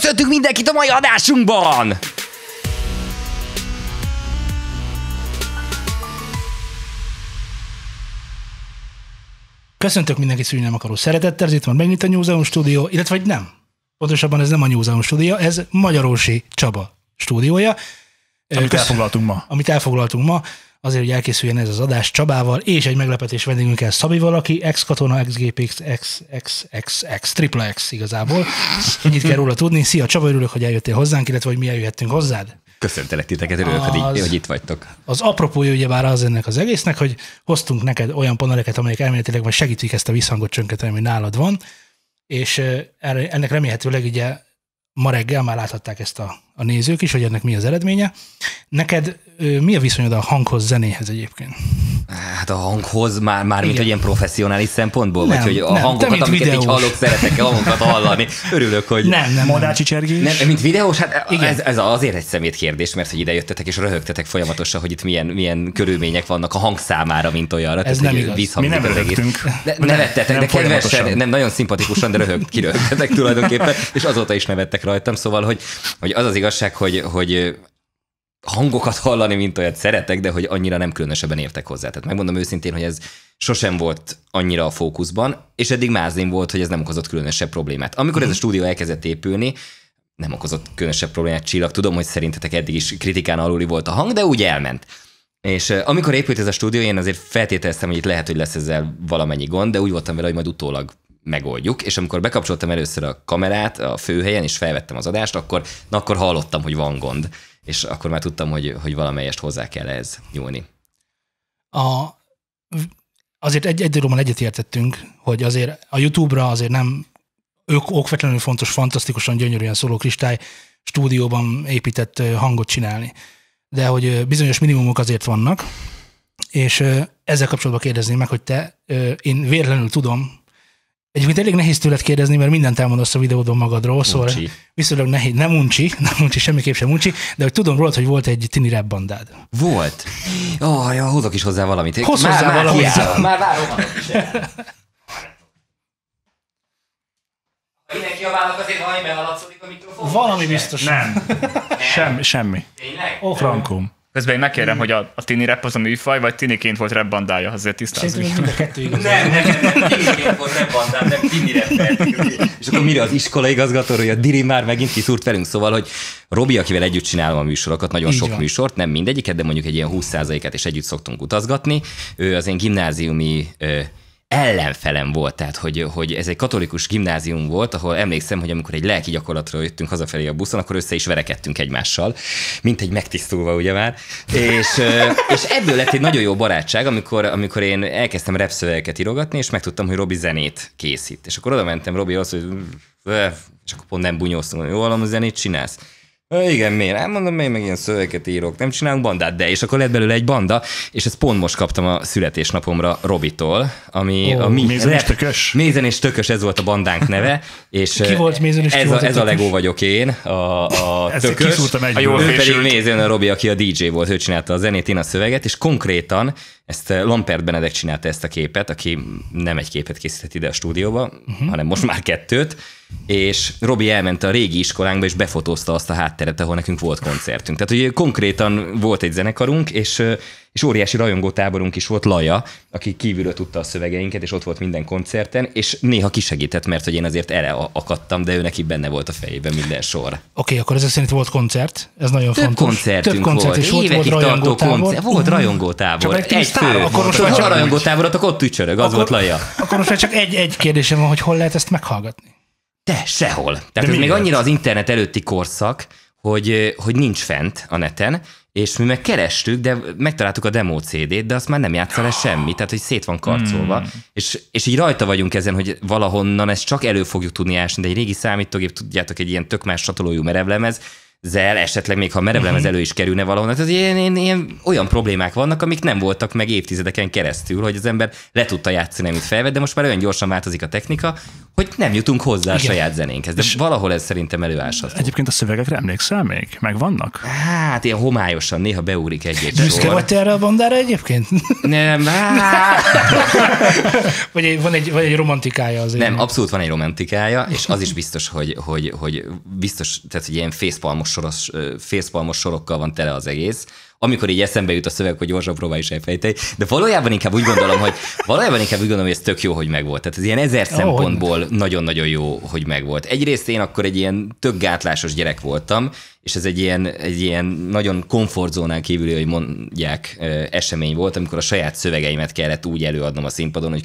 Köszöntünk mindenkit a mai adásunkban! Köszöntök mindenkit szülni nem akaró szeretettel, ez itt van megint a New Zealand stúdió, illetve vagy nem. Pontosabban ez nem a New Zealand stúdió, ez Magyarósi Csaba stúdiója. Amit Kösz- elfoglaltunk ma. Amit elfoglaltunk ma, azért, hogy elkészüljen ez az adás Csabával, és egy meglepetés vendégünkkel Szabival, aki ex-katona, ex-GPX, ex-ex-ex, triple X igazából. Ennyit kell róla tudni. Szia Csaba, örülök, hogy eljöttél hozzánk, illetve hogy mi eljöhettünk hozzád. Köszöntelek titeket, örülök, Az- hogy itt vagytok. Az apropója ugyebár az ennek az egésznek, hogy hoztunk neked olyan paneleket, amelyek elméletileg majd segítik ezt a visszhangot csönket, ami nálad van, és ennek remélhetőleg ugye ma reggel már láthatták ezt a, a nézők is, hogy ennek mi az eredménye. Neked mi a viszonyod a hanghoz, zenéhez egyébként? Hát a hanghoz már, már mint Igen. hogy ilyen professzionális szempontból, Nem, vagy hogy a nem, hangokat, mint amiket így videós. hallok, szeretek hangokat hallani. Örülök, hogy... Nem, nem. Modácsi csergés. Nem, mint videós, hát Igen. ez, ez azért egy szemét kérdés, mert hogy ide jöttetek és röhögtetek folyamatosan, hogy itt milyen, milyen körülmények vannak a hang számára, mint olyanra. Ez tehát, nem igaz. Mi nem röhögtünk. De, nevettetek, nem de kedvesen, nem nagyon szimpatikusan, de röhögt, kiröhögtetek tulajdonképpen, és azóta is nevettek rajtam, szóval, hogy, hogy az az igazság, hogy, hogy hangokat hallani, mint olyat szeretek, de hogy annyira nem különösebben értek hozzá. Tehát megmondom őszintén, hogy ez sosem volt annyira a fókuszban, és eddig mázlim volt, hogy ez nem okozott különösebb problémát. Amikor ez a stúdió elkezdett épülni, nem okozott különösebb problémát csillag. Tudom, hogy szerintetek eddig is kritikán aluli volt a hang, de úgy elment. És amikor épült ez a stúdió, én azért feltételeztem, hogy itt lehet, hogy lesz ezzel valamennyi gond, de úgy voltam vele, hogy majd utólag megoldjuk, és amikor bekapcsoltam először a kamerát a főhelyen, és felvettem az adást, akkor, na, akkor hallottam, hogy van gond, és akkor már tudtam, hogy, hogy valamelyest hozzá kell ehhez nyúlni. A, azért egy, egy dologban egyetértettünk, hogy azért a YouTube-ra azért nem ők okvetlenül fontos, fantasztikusan gyönyörűen szóló kristály stúdióban épített hangot csinálni. De hogy bizonyos minimumok azért vannak, és ezzel kapcsolatban kérdezném meg, hogy te, én véletlenül tudom, Egyébként elég nehéz tőled kérdezni, mert mindent elmondasz a videódon magadról, szóval Uncsi. viszonylag nehéz, nem uncsi, nem uncsi, semmiképp sem uncsi, de hogy tudom rólad, hogy volt egy tini rap bandád. Volt. Ó, oh, ja, hozok is hozzá valamit. Hozz már, hozzá már valamit. kiállok, Már várom mindenki a vállalk, azért haj, mert haladszodik a mikrofon. Valami biztos. Nem. Semmi, semmi. Tényleg? Oh, Frankóm. Közben én megkérem, hogy a, a tini rap az a műfaj, vagy tiniként volt rap bandája, azért tisztázzuk. Szerintem mind a kettő igaz. Nem, nem, nem, nem, tiniként volt rebbandám, nem tini rappert. És akkor mire az iskola igazgató, hogy a Diri már megint kiszúrt velünk, szóval, hogy Robi, akivel együtt csinálom a műsorokat, nagyon Így sok van. műsort, nem mindegyiket, de mondjuk egy ilyen 20%-et is együtt szoktunk utazgatni. Ő az én gimnáziumi ellenfelem volt, tehát hogy, hogy ez egy katolikus gimnázium volt, ahol emlékszem, hogy amikor egy lelki gyakorlatra jöttünk hazafelé a buszon, akkor össze is verekedtünk egymással, mint egy megtisztulva, ugye már. És, és ebből lett egy nagyon jó barátság, amikor, amikor én elkezdtem repszövegeket írogatni, és megtudtam, hogy Robi zenét készít. És akkor oda mentem Robihoz, hogy "Ö", és akkor pont nem bunyóztam, hogy jól a zenét csinálsz. "Ö, Igen, miért? Hát mondom, én meg ilyen szövegeket írok, nem csinálunk bandát, de és akkor lett belőle egy banda, és ezt pont most kaptam a születésnapomra Robitól, ami Ó, a mi Mézen és Tökös? Mézen és Tökös, ez volt a bandánk neve. És Ki volt Mézen és ez volt a, ez a? Legó vagyok én, a, a Ezt Tökös. A egyből. jó Ő pedig. Mézen a Robi, aki a DJ volt, ő csinálta a zenét, én a szöveget, és konkrétan ezt Lampert Benedek csinálta ezt a képet, aki nem egy képet készített ide a stúdióba, uh-huh. hanem most már kettőt, és Robi elment a régi iskolánkba, és befotózta azt a hátteret, ahol nekünk volt koncertünk. Tehát, hogy konkrétan volt egy zenekarunk, és, és óriási rajongótáborunk is volt Laja, aki kívülről tudta a szövegeinket, és ott volt minden koncerten, és néha kisegített, mert hogy én azért erre a- akadtam, de ő neki benne volt a fejében minden sor. Oké, akkor ezek szerint volt koncert, ez nagyon Több fontos. koncertünk Több koncert volt, is volt, volt évekig tartó rajongótábor. koncert. Volt rajongótábor. Csak egy, fő. akkor most a csak, rajongótáborot, akkor ott ücsörög, az volt Laja. akkor most már csak egy, egy kérdésem van, hogy hol lehet ezt meghallgatni. De sehol. Tehát ez még annyira az internet előtti korszak, hogy, hogy nincs fent a neten, és mi meg kerestük, de megtaláltuk a demo CD-t, de azt már nem játsza le semmi, tehát hogy szét van karcolva. Hmm. És, és így rajta vagyunk ezen, hogy valahonnan ezt csak elő fogjuk tudni ásni, de egy régi számítógép, tudjátok, egy ilyen tök más csatolójú merevlemez, zel, esetleg még ha merevlemez elő is kerülne valahonnan. Tehát ilyen, ilyen, ilyen, olyan problémák vannak, amik nem voltak meg évtizedeken keresztül, hogy az ember le tudta játszani, amit felvett, de most már olyan gyorsan változik a technika, hogy nem jutunk hozzá a Igen. saját zenénkhez. De valahol ez szerintem előásható. Egyébként a szövegekre emlékszel még? Megvannak? Hát ilyen homályosan, néha beugrik egy-egy Büszke vagy te erre a bandára egyébként? Nem, á, vagy egy, van, egy, van egy romantikája azért? nem, abszolút van egy romantikája, és az is biztos, hogy, hogy, hogy biztos, tehát hogy ilyen fészpalmos, soros, fészpalmos sorokkal van tele az egész, amikor így eszembe jut a szöveg, hogy gyorsan próbálj is elfejteni, de valójában inkább úgy gondolom, hogy valójában inkább úgy gondolom, hogy ez tök jó, hogy megvolt. Tehát ez ilyen ezer szempontból nagyon-nagyon jó, hogy megvolt. Egyrészt én akkor egy ilyen tök gátlásos gyerek voltam, és ez egy ilyen, egy ilyen nagyon komfortzónán kívüli, hogy mondják, esemény volt, amikor a saját szövegeimet kellett úgy előadnom a színpadon, hogy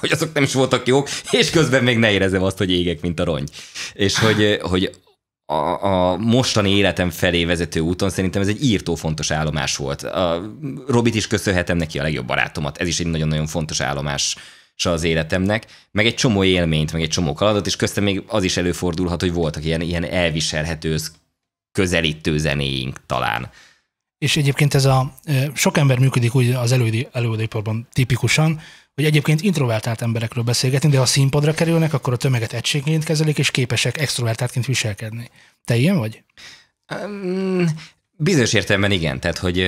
hogy azok nem is voltak jók, és közben még ne érezzem azt, hogy égek, mint a rongy. És hogy, hogy a, a mostani életem felé vezető úton szerintem ez egy írtó fontos állomás volt. A Robit is köszönhetem neki a legjobb barátomat. Ez is egy nagyon-nagyon fontos állomás az életemnek, meg egy csomó élményt, meg egy csomó kalandot, és köztem még az is előfordulhat, hogy voltak ilyen, ilyen elviselhető, közelítő zenéink talán. És egyébként ez a sok ember működik úgy az elődi, előadóiparban tipikusan, hogy egyébként introvertált emberekről beszélgetni, de ha színpadra kerülnek, akkor a tömeget egységként kezelik, és képesek extrovertáltként viselkedni. Te ilyen vagy? Um, bizonyos értelemben igen, tehát hogy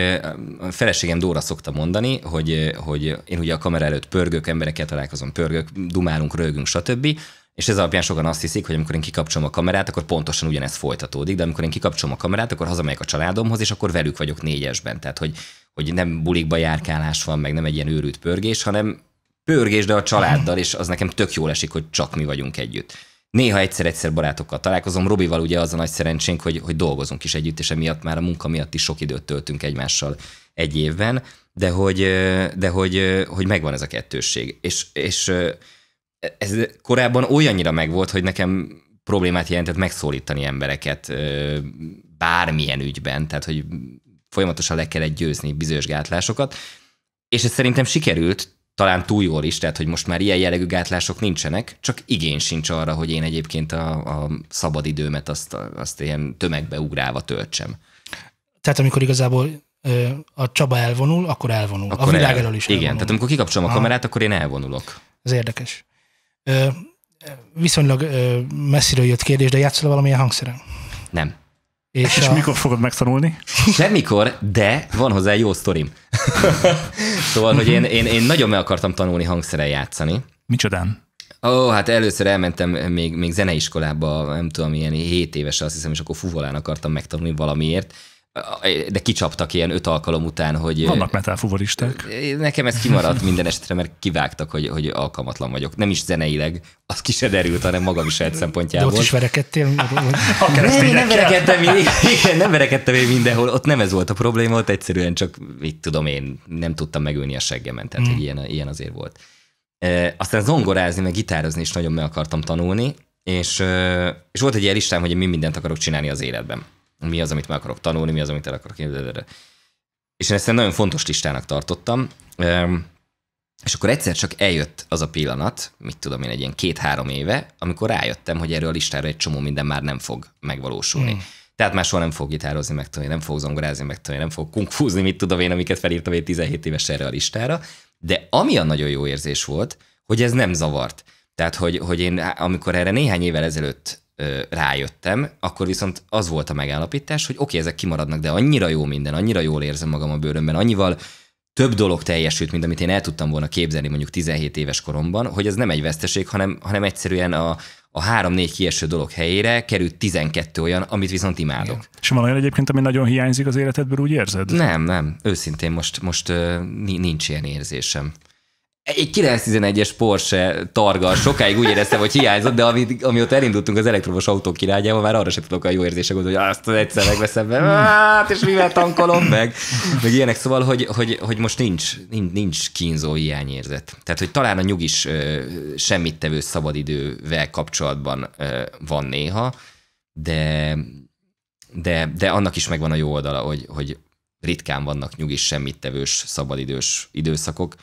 a feleségem Dóra szokta mondani, hogy, hogy én ugye a kamera előtt pörgök, emberekkel találkozom, pörgök, dumálunk, rögünk, stb. És ez alapján sokan azt hiszik, hogy amikor én kikapcsolom a kamerát, akkor pontosan ugyanez folytatódik, de amikor én kikapcsolom a kamerát, akkor hazamegyek a családomhoz, és akkor velük vagyok négyesben. Tehát, hogy, hogy nem bulikba járkálás van, meg nem egy ilyen őrült pörgés, hanem pörgés, de a családdal, és az nekem tök jól esik, hogy csak mi vagyunk együtt. Néha egyszer-egyszer barátokkal találkozom. Robival ugye az a nagy szerencsénk, hogy, hogy dolgozunk is együtt, és emiatt már a munka miatt is sok időt töltünk egymással egy évben, de hogy, de hogy, hogy megvan ez a kettősség. És, és ez korábban olyannyira megvolt, hogy nekem problémát jelentett megszólítani embereket bármilyen ügyben, tehát hogy folyamatosan le kellett győzni bizonyos gátlásokat, és ez szerintem sikerült, talán túl jól is, tehát hogy most már ilyen jellegű gátlások nincsenek, csak igény sincs arra, hogy én egyébként a, a szabadidőmet azt, azt ilyen tömegbe ugrálva töltsem. Tehát amikor igazából a Csaba elvonul, akkor elvonul. a világ el- elől is Igen, elvonul. tehát amikor kikapcsolom a kamerát, akkor én elvonulok. Ez érdekes. Viszonylag messziről jött kérdés, de játszol valamilyen hangszeren? Nem. És, És a, mikor fogod megtanulni? Semmikor, de van hozzá jó sztorim. szóval, hogy én, én, én nagyon meg akartam tanulni hangszeren játszani. Micsodán? Ó, hát először elmentem még, még zeneiskolába, nem tudom, ilyen 7 éves, azt hiszem, és akkor fuvolán akartam megtanulni valamiért, de kicsaptak ilyen öt alkalom után, hogy... Vannak metal fuvolisták. Nekem ez kimaradt minden esetre, mert kivágtak, hogy, hogy alkalmatlan vagyok. Nem is zeneileg, az ki se derült, hanem magaviselt de szempontjából. ott is verekedtél? Nem, én nem verekedtem, igen, nem verekedtem én mindenhol, ott nem ez volt a probléma, ott egyszerűen csak, mit tudom én, nem tudtam megülni a seggemen, tehát hogy ilyen, ilyen azért volt. E, aztán zongorázni, meg gitározni is nagyon meg akartam tanulni, és, és volt egy ilyen listám, hogy mi mindent akarok csinálni az életben. Mi az, amit meg akarok tanulni, mi az, amit el akarok képzelni. És én ezt egy nagyon fontos listának tartottam. És akkor egyszer csak eljött az a pillanat, mit tudom én, egy ilyen két-három éve, amikor rájöttem, hogy erről a listára egy csomó minden már nem fog megvalósulni. Hmm. Tehát már soha nem fog gitározni, meg tudni, nem fog zongorázni, meg tudni, nem fog kungfúzni, mit tudom én, amiket felírtam én 17 éves erre a listára. De ami a nagyon jó érzés volt, hogy ez nem zavart. Tehát, hogy, hogy én amikor erre néhány évvel ezelőtt ö, rájöttem, akkor viszont az volt a megállapítás, hogy oké, okay, ezek kimaradnak, de annyira jó minden, annyira jól érzem magam a bőrömben, annyival több dolog teljesült, mint amit én el tudtam volna képzelni mondjuk 17 éves koromban, hogy ez nem egy veszteség, hanem, hanem egyszerűen a, a három-négy kieső dolog helyére került 12 olyan, amit viszont imádok. Igen. És van olyan egyébként, ami nagyon hiányzik az életedből, úgy érzed? Nem, nem. Őszintén most, most nincs ilyen érzésem. Egy 911-es Porsche targa, sokáig úgy éreztem, hogy hiányzott, de ami, amióta elindultunk az elektromos autók irányába, már arra sem tudok a jó gondolni, hogy azt egyszer megveszem be, hát, és mivel tankolom meg, meg ilyenek, szóval, hogy, hogy, hogy most nincs, nincs, nincs kínzó hiányérzet. Tehát, hogy talán a nyugis semmit tevő szabadidővel kapcsolatban van néha, de, de, de annak is megvan a jó oldala, hogy, hogy ritkán vannak nyugis semmit tevős szabadidős időszakok,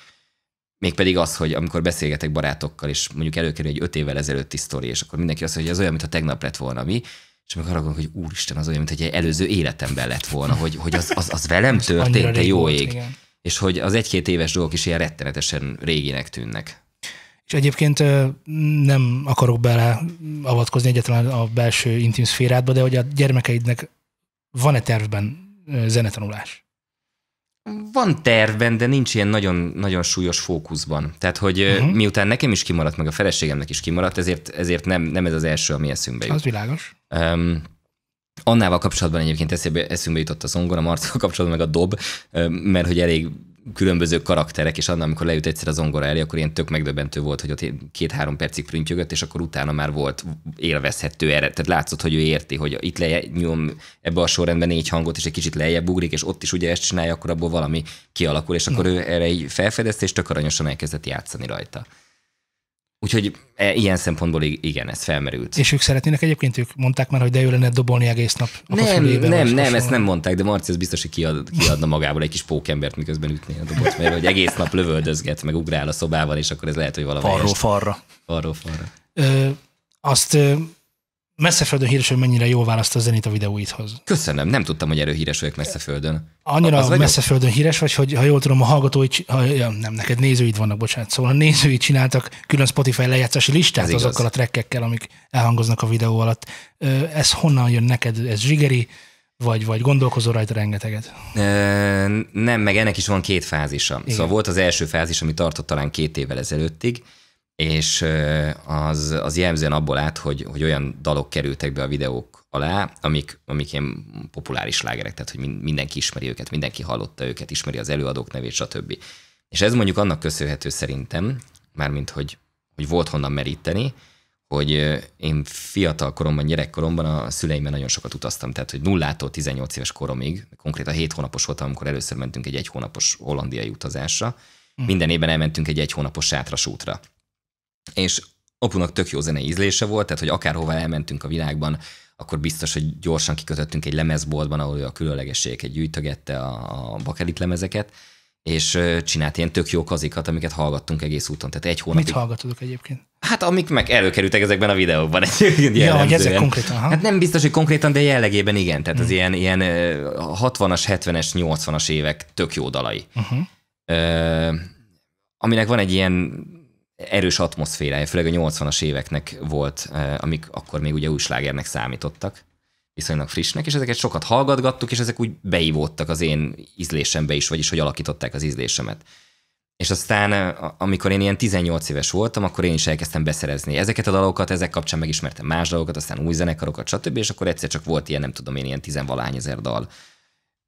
Mégpedig az, hogy amikor beszélgetek barátokkal, és mondjuk előkerül egy öt évvel ezelőtti sztori, és akkor mindenki azt mondja, hogy az olyan, mintha tegnap lett volna mi, és amikor arra gondolok, hogy úristen, az olyan, mint egy előző életemben lett volna, hogy, hogy az, az, az velem történt, te jó ég. igen. És hogy az egy-két éves dolgok is ilyen rettenetesen réginek tűnnek. És egyébként nem akarok bele avatkozni egyetlen a belső intim szférádba, de hogy a gyermekeidnek van-e tervben zenetanulás? Van tervben, de nincs ilyen nagyon, nagyon súlyos fókuszban. Tehát, hogy uh-huh. miután nekem is kimaradt, meg a feleségemnek is kimaradt, ezért, ezért nem, nem ez az első, ami eszünkbe jut. Az világos. Um, Annával kapcsolatban egyébként eszébe, eszünkbe jutott a zongora, Marccal kapcsolatban meg a dob, mert hogy elég különböző karakterek, és annál, amikor leült egyszer a zongora elé, akkor ilyen tök megdöbbentő volt, hogy ott két-három percig prüntjögött, és akkor utána már volt élvezhető erre. Tehát látszott, hogy ő érti, hogy itt leje, nyom ebbe a sorrendben négy hangot, és egy kicsit lejjebb ugrik, és ott is ugye ezt csinálja, akkor abból valami kialakul, és akkor ő erre így felfedezte, és tök aranyosan elkezdett játszani rajta. Úgyhogy e, ilyen szempontból igen, ez felmerült. És ők szeretnének egyébként, ők mondták már, hogy de jó lenne dobolni egész nap. Nem, nem, nem, hasonló. ezt nem mondták, de Marci az biztos, hogy kiad, kiadna magából egy kis pókembert, miközben ütné a dobot, mert hogy egész nap lövöldözget, meg ugrál a szobában, és akkor ez lehet, hogy valami Falról falra. Arról falra. Ö, azt messzeföldön híres, hogy mennyire jól választ a zenét a videóidhoz. Köszönöm, nem tudtam, hogy erről híres vagyok messze földön. Annyira Az vagyok? messzeföldön híres vagy, hogy ha jól tudom, a hallgatói, csi- ha, ja, nem, neked nézőid vannak, bocsánat, szóval a nézőid csináltak külön Spotify lejátszási listát Ez igaz. azokkal a trekkekkel, amik elhangoznak a videó alatt. Ez honnan jön neked? Ez zsigeri, vagy, vagy gondolkozol rajta rengeteget? Ö, Nem, meg ennek is van két fázisa. Igen. Szóval volt az első fázis, ami tartott talán két évvel ezelőttig, és az, az jellemzően abból állt, hogy, hogy olyan dalok kerültek be a videók alá, amik, amik ilyen populáris slágerek, tehát hogy min- mindenki ismeri őket, mindenki hallotta őket, ismeri az előadók nevét, stb. És ez mondjuk annak köszönhető szerintem, mármint hogy, hogy volt honnan meríteni, hogy én fiatal koromban, gyerekkoromban a szüleimmel nagyon sokat utaztam, tehát hogy nullától 18 éves koromig, konkrétan 7 hónapos voltam, amikor először mentünk egy egy hónapos hollandiai utazásra. Minden évben elmentünk egy egy hónapos sátras útra. És apunak tök jó zenei ízlése volt, tehát hogy akárhova elmentünk a világban, akkor biztos, hogy gyorsan kikötöttünk egy lemezboltban, ahol a különlegességeket gyűjtögette, a, a bakelit lemezeket, és csinált ilyen tök jó kazikat, amiket hallgattunk egész úton. Tehát egy hónapig Mit hallgatodok egyébként? Hát amik meg előkerültek ezekben a videókban egyébként Ja, hogy ezek konkrétan, aha. Hát nem biztos, hogy konkrétan, de jellegében igen. Tehát az ilyen, ilyen ö, 60-as, 70-es, 80-as évek tök jó dalai. Uh-huh. Ö, aminek van egy ilyen erős atmoszférája, főleg a 80-as éveknek volt, ö, amik akkor még ugye új slágernek számítottak, viszonylag frissnek, és ezeket sokat hallgatgattuk, és ezek úgy beívódtak az én ízlésembe is, vagyis hogy alakították az ízlésemet. És aztán, a- amikor én ilyen 18 éves voltam, akkor én is elkezdtem beszerezni ezeket a dalokat, ezek kapcsán megismertem más dalokat, aztán új zenekarokat, stb. És akkor egyszer csak volt ilyen, nem tudom én, ilyen tizenvalány ezer dal,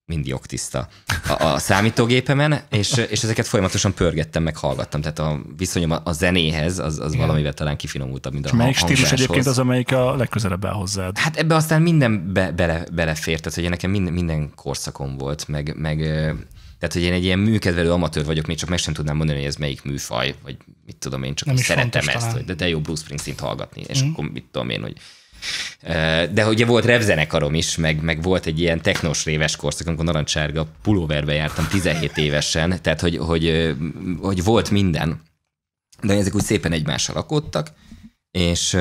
mind jogtiszta a, a számítógépemen, és, és ezeket folyamatosan pörgettem, meg hallgattam. Tehát a viszonyom a, a zenéhez az, az valamivel talán kifinomultabb, mint a És melyik stílus egyébként az, amelyik a legközelebb áll hozzád? Hát ebbe aztán minden be, bele, belefért, tehát hogy nekem minden, minden korszakom volt, meg, meg tehát, hogy én egy ilyen műkedvelő amatőr vagyok, még csak meg sem tudnám mondani, hogy ez melyik műfaj, vagy mit tudom én, csak Nem szeretem ezt, talán. hogy de, de jó Bruce Springsteen hallgatni, és mm. akkor mit tudom én, hogy de ugye volt repzenekarom is, meg, meg volt egy ilyen technos réves korszak, amikor narancsárga pulóverbe jártam 17 évesen, tehát hogy, hogy, hogy volt minden, de ezek úgy szépen egymással rakódtak, és,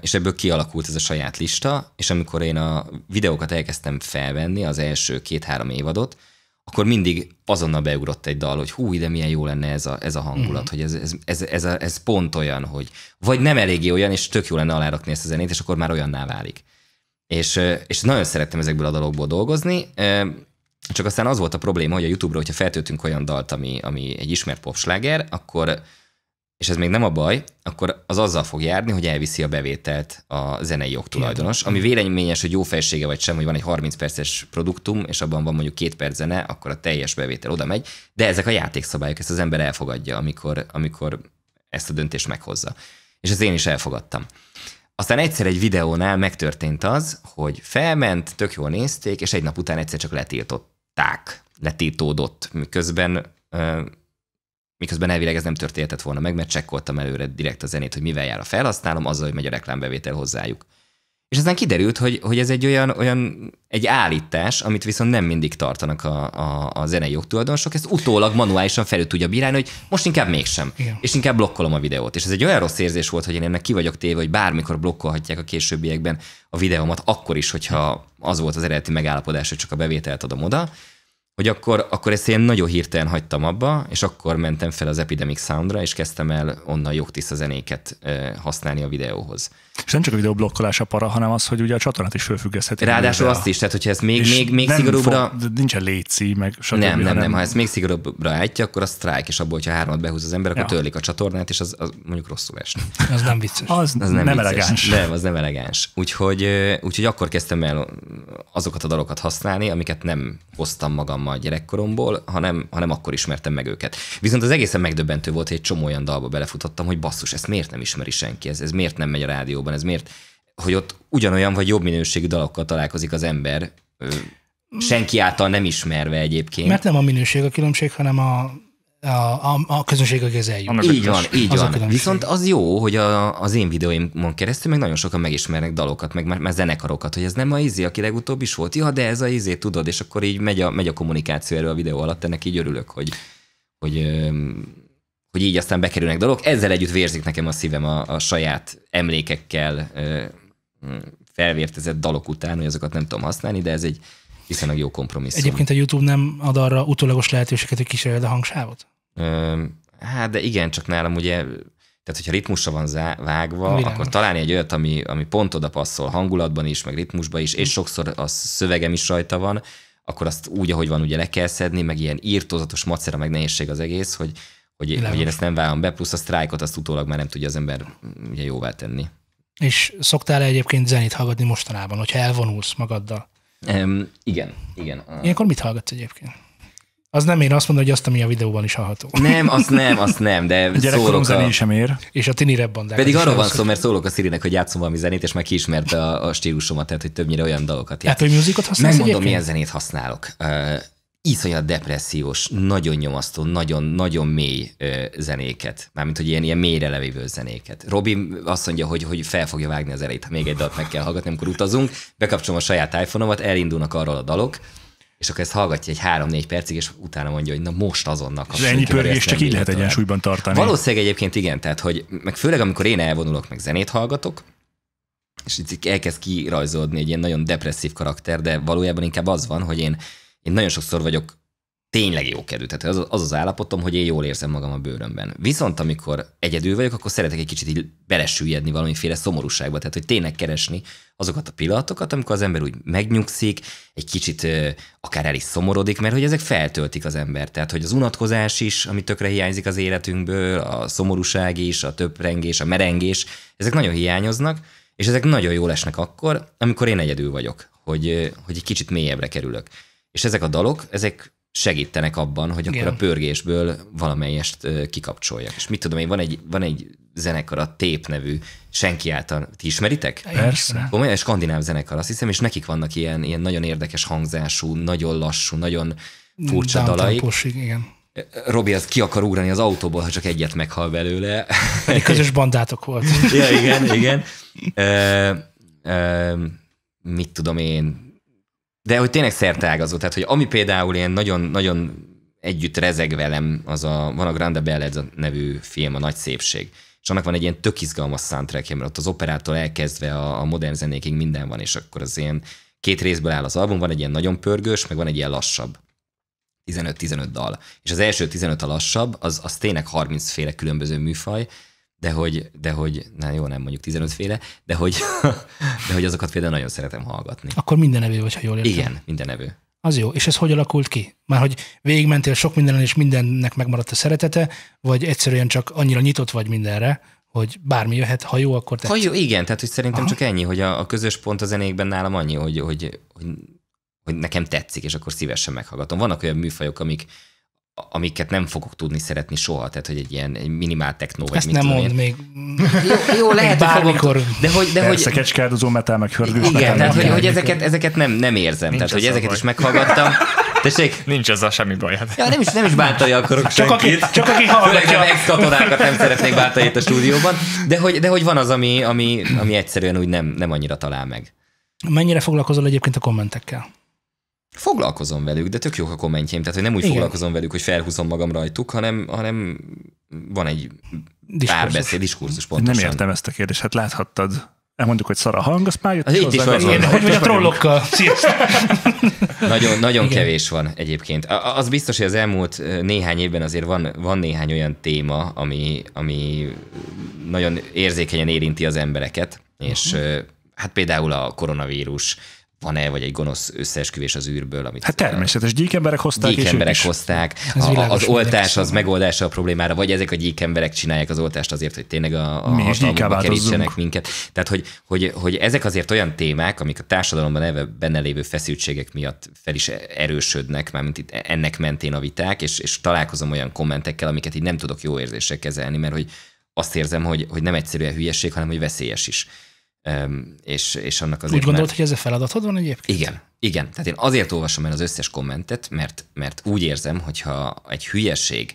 és ebből kialakult ez a saját lista, és amikor én a videókat elkezdtem felvenni, az első két-három évadot, akkor mindig azonnal beugrott egy dal, hogy hú, de milyen jó lenne ez a, ez a hangulat, mm. hogy ez, ez, ez, ez, a, ez pont olyan, hogy vagy nem eléggé olyan, és tök jó lenne alárakni ezt a zenét, és akkor már olyanná válik. És, és nagyon szerettem ezekből a dalokból dolgozni, csak aztán az volt a probléma, hogy a YouTube-ra, hogyha feltöltünk olyan dalt, ami, ami egy ismert popsláger, akkor és ez még nem a baj, akkor az azzal fog járni, hogy elviszi a bevételt a zenei jogtulajdonos, ami véleményes, hogy jó felsége vagy sem, hogy van egy 30 perces produktum, és abban van mondjuk két perc zene, akkor a teljes bevétel oda megy, de ezek a játékszabályok, ezt az ember elfogadja, amikor, amikor ezt a döntést meghozza. És ezt én is elfogadtam. Aztán egyszer egy videónál megtörtént az, hogy felment, tök jól nézték, és egy nap után egyszer csak letiltották, letiltódott, miközben miközben elvileg ez nem történhetett volna meg, mert csekkoltam előre direkt a zenét, hogy mivel jár a felhasználom, azzal, hogy megy a reklámbevétel hozzájuk. És aztán kiderült, hogy, hogy ez egy olyan, olyan, egy állítás, amit viszont nem mindig tartanak a, a, a zenei jogtulajdonosok, ezt utólag manuálisan felül tudja bírálni, hogy most inkább mégsem. Igen. És inkább blokkolom a videót. És ez egy olyan rossz érzés volt, hogy én ennek ki vagyok téve, hogy bármikor blokkolhatják a későbbiekben a videómat, akkor is, hogyha az volt az eredeti megállapodás, hogy csak a bevételt adom oda, hogy akkor, akkor ezt én nagyon hirtelen hagytam abba, és akkor mentem fel az Epidemic Soundra, és kezdtem el onnan jogtiszta zenéket használni a videóhoz. És nem csak a videoblokkolás a para, hanem az, hogy ugye a csatornát is fölfüggesztheti. Ráadásul azt is, tehát hogyha ez még, még, még szigorúbbra... Fog, nincsen léci, meg stb. Nem, nem, nem. Ha ezt még szigorúbbra állítja, akkor a sztrájk, és abból, hogyha hármat behúz az ember, akkor Ja. törlik a csatornát, és az, az mondjuk rosszul esne. Az nem vicces. Az, Az nem, nem, vicces. elegáns. Nem, az nem elegáns. Úgyhogy, úgyhogy akkor kezdtem el azokat a dalokat használni, amiket nem hoztam magammal gyerekkoromból, hanem, hanem akkor ismertem meg őket. Viszont az egészen megdöbbentő volt, hogy egy csomó olyan dalba belefutottam, hogy basszus, ezt miért nem ismeri senki, ez, ez miért nem megy a rádióban, ez miért, hogy ott ugyanolyan vagy jobb minőségű dalokkal találkozik az ember, senki által nem ismerve egyébként. Mert nem a minőség a különbség, hanem a, a, a, a közönség, akihez eljut. Így van, így Az van. Viszont az jó, hogy a, az én videóimon keresztül meg nagyon sokan megismernek dalokat, meg már, már zenekarokat, hogy ez nem a izé, aki legutóbb is volt. Ja, de ez a izé, tudod, és akkor így megy a, megy a kommunikáció erről a videó alatt, ennek így örülök, hogy, hogy, hogy így aztán bekerülnek dolgok. Ezzel együtt vérzik nekem a szívem a, a saját emlékekkel felvértezett dalok után, hogy azokat nem tudom használni, de ez egy viszonylag jó kompromisszum. Egyébként a YouTube nem ad arra utólagos lehetőséget, hogy kísérjed a hangsávot? Ö, hát de igen, csak nálam ugye, tehát hogyha ritmusra van zá- vágva, Világos. akkor találni egy olyat, ami, ami pont oda passzol hangulatban is, meg ritmusban is, és sokszor a szövegem is rajta van, akkor azt úgy, ahogy van, ugye le kell szedni, meg ilyen írtózatos macera, meg nehézség az egész, hogy, hogy, hogy én ezt nem vállom be, plusz a sztrájkot azt utólag már nem tudja az ember mm, ugye jóvá tenni. És szoktál egyébként zenét hallgatni mostanában, hogyha elvonulsz magaddal? Um, igen, igen. A- Ilyenkor mit hallgatsz egyébként? Az nem én azt mondom, hogy azt, ami a videóban is hallható. Nem, azt nem, azt nem, de Gyerekkorom szólok zené a... sem ér. És a tini rebbandák. Pedig arról van szó, mert szólok a Szirinek, hogy játszom valami zenét, és már kiismerte a, a stílusomat, tehát hogy többnyire olyan dalokat játszom. Apple Musicot használsz Megmondom, milyen zenét használok. Uh, iszonyat depressziós, nagyon nyomasztó, nagyon-nagyon mély uh, zenéket. Mármint, hogy ilyen, ilyen mélyre levívő zenéket. Robi azt mondja, hogy, hogy fel fogja vágni az elejét, ha még egy dalt meg kell hallgatni, amikor utazunk, bekapcsolom a saját iPhone-omat, elindulnak arról a dalok, és akkor ezt hallgatja egy három-négy percig, és utána mondja, hogy na most azonnal És kapcsoljuk ennyi pörgés csak így lehet egyensúlyban tartani. Valószínűleg egyébként igen, tehát hogy meg főleg amikor én elvonulok, meg zenét hallgatok, és itt elkezd kirajzolódni egy ilyen nagyon depresszív karakter, de valójában inkább az van, hogy én, én nagyon sokszor vagyok tényleg jó kedvű. Tehát az, az az állapotom, hogy én jól érzem magam a bőrömben. Viszont amikor egyedül vagyok, akkor szeretek egy kicsit így belesüllyedni valamiféle szomorúságba. Tehát, hogy tényleg keresni azokat a pillanatokat, amikor az ember úgy megnyugszik, egy kicsit ö, akár el is szomorodik, mert hogy ezek feltöltik az ember. Tehát, hogy az unatkozás is, ami tökre hiányzik az életünkből, a szomorúság is, a töprengés, a merengés, ezek nagyon hiányoznak, és ezek nagyon jól esnek akkor, amikor én egyedül vagyok, hogy, hogy egy kicsit mélyebbre kerülök. És ezek a dalok, ezek segítenek abban, hogy akkor Igen. a pörgésből valamelyest kikapcsoljak. És mit tudom én, van egy, van egy zenekar, a Tép nevű, senki által, ti ismeritek? Persze. egy skandináv zenekar, azt hiszem, és nekik vannak ilyen, ilyen nagyon érdekes hangzású, nagyon lassú, nagyon furcsa. Downtempo-s, igen. Robi az ki akar ugrani az autóból, ha csak egyet meghal belőle. Pedig közös bandátok volt. ja, igen, igen. Ö, ö, mit tudom én. De hogy tényleg szerteágazó, tehát hogy ami például ilyen nagyon, nagyon együtt rezeg velem, az a, van a Grande Bellezza nevű film, a Nagy Szépség. És annak van egy ilyen tök izgalmas soundtrackje, mert ott az operától elkezdve a, a modern zenékig minden van, és akkor az ilyen két részből áll az album, van egy ilyen nagyon pörgős, meg van egy ilyen lassabb. 15-15 dal. És az első 15 a lassabb, az, az tényleg 30 féle különböző műfaj, de hogy, de hogy, na jó, nem mondjuk 15 féle, de hogy, de hogy azokat például nagyon szeretem hallgatni. Akkor minden nevű vagy, ha jól értem. Igen, minden nevű. Az jó. És ez hogy alakult ki? Már hogy végigmentél sok mindenen, és mindennek megmaradt a szeretete, vagy egyszerűen csak annyira nyitott vagy mindenre, hogy bármi jöhet, ha jó, akkor Ha tetszik. jó, igen, tehát hogy szerintem Aha. csak ennyi, hogy a, a közös pont a zenékben nálam annyi, hogy, hogy, hogy, hogy nekem tetszik, és akkor szívesen meghallgatom. Vannak olyan műfajok, amik, amiket nem fogok tudni szeretni soha, tehát hogy egy ilyen egy minimál techno, vagy Ezt mit nem tudom mond én. még. Jó, jó lehet, hogy fogom, bármikor. de hogy, de hogy, Persze, kecskádozó metal, meg hörgős metal. Igen, tehát hogy, hogy ezeket, ezeket nem, nem érzem. Nincs tehát, hogy ezeket baj. is meghallgattam. Tessék? Nincs ezzel semmi baj. Hát. Ja, nem is, nem is bántani akarok Csak aki, senkit. csak aki Főleg hallgatja. nem ex-katonákat nem szeretnék bántani itt a stúdióban. De hogy, de hogy van az, ami, ami, ami egyszerűen úgy nem, nem annyira talál meg. Mennyire foglalkozol egyébként a kommentekkel? Foglalkozom velük, de tök jók a kommentjeim, tehát hogy nem úgy Igen. foglalkozom velük, hogy felhúzom magam rajtuk, hanem, hanem van egy Diskurzus. párbeszéd, diskurzus Nem pontosan. értem ezt a kérdést. Hát láthattad elmondjuk, hogy szar a hang, azt már jött Az itt is hozzá, van. de hogy vagy a trollokkal? Nagyon, nagyon Igen. kevés van egyébként. Az biztos, hogy az elmúlt néhány évben azért van, van néhány olyan téma, ami, ami nagyon érzékenyen érinti az embereket, és ö, hát például a koronavírus, van-e, vagy egy gonosz összeesküvés az űrből, amit Hát természetes, gyík emberek hozták, gyík és hozták, a, az oltás az megoldása a problémára, vagy ezek a gyík emberek csinálják az oltást azért, hogy tényleg a, a hatalmukba kerítsenek minket. Tehát, hogy, hogy, hogy ezek azért olyan témák, amik a társadalomban eleve benne lévő feszültségek miatt fel is erősödnek, mármint itt ennek mentén a viták, és, és találkozom olyan kommentekkel, amiket így nem tudok jó érzéssel kezelni, mert hogy azt érzem, hogy, hogy nem egyszerűen hülyeség, hanem hogy veszélyes is. És, és annak azért Úgy gondolod, már- hogy ezzel feladatod van egyébként? igen, igen. Tehát én azért olvasom el az összes kommentet, mert, mert úgy érzem, hogyha egy hülyeség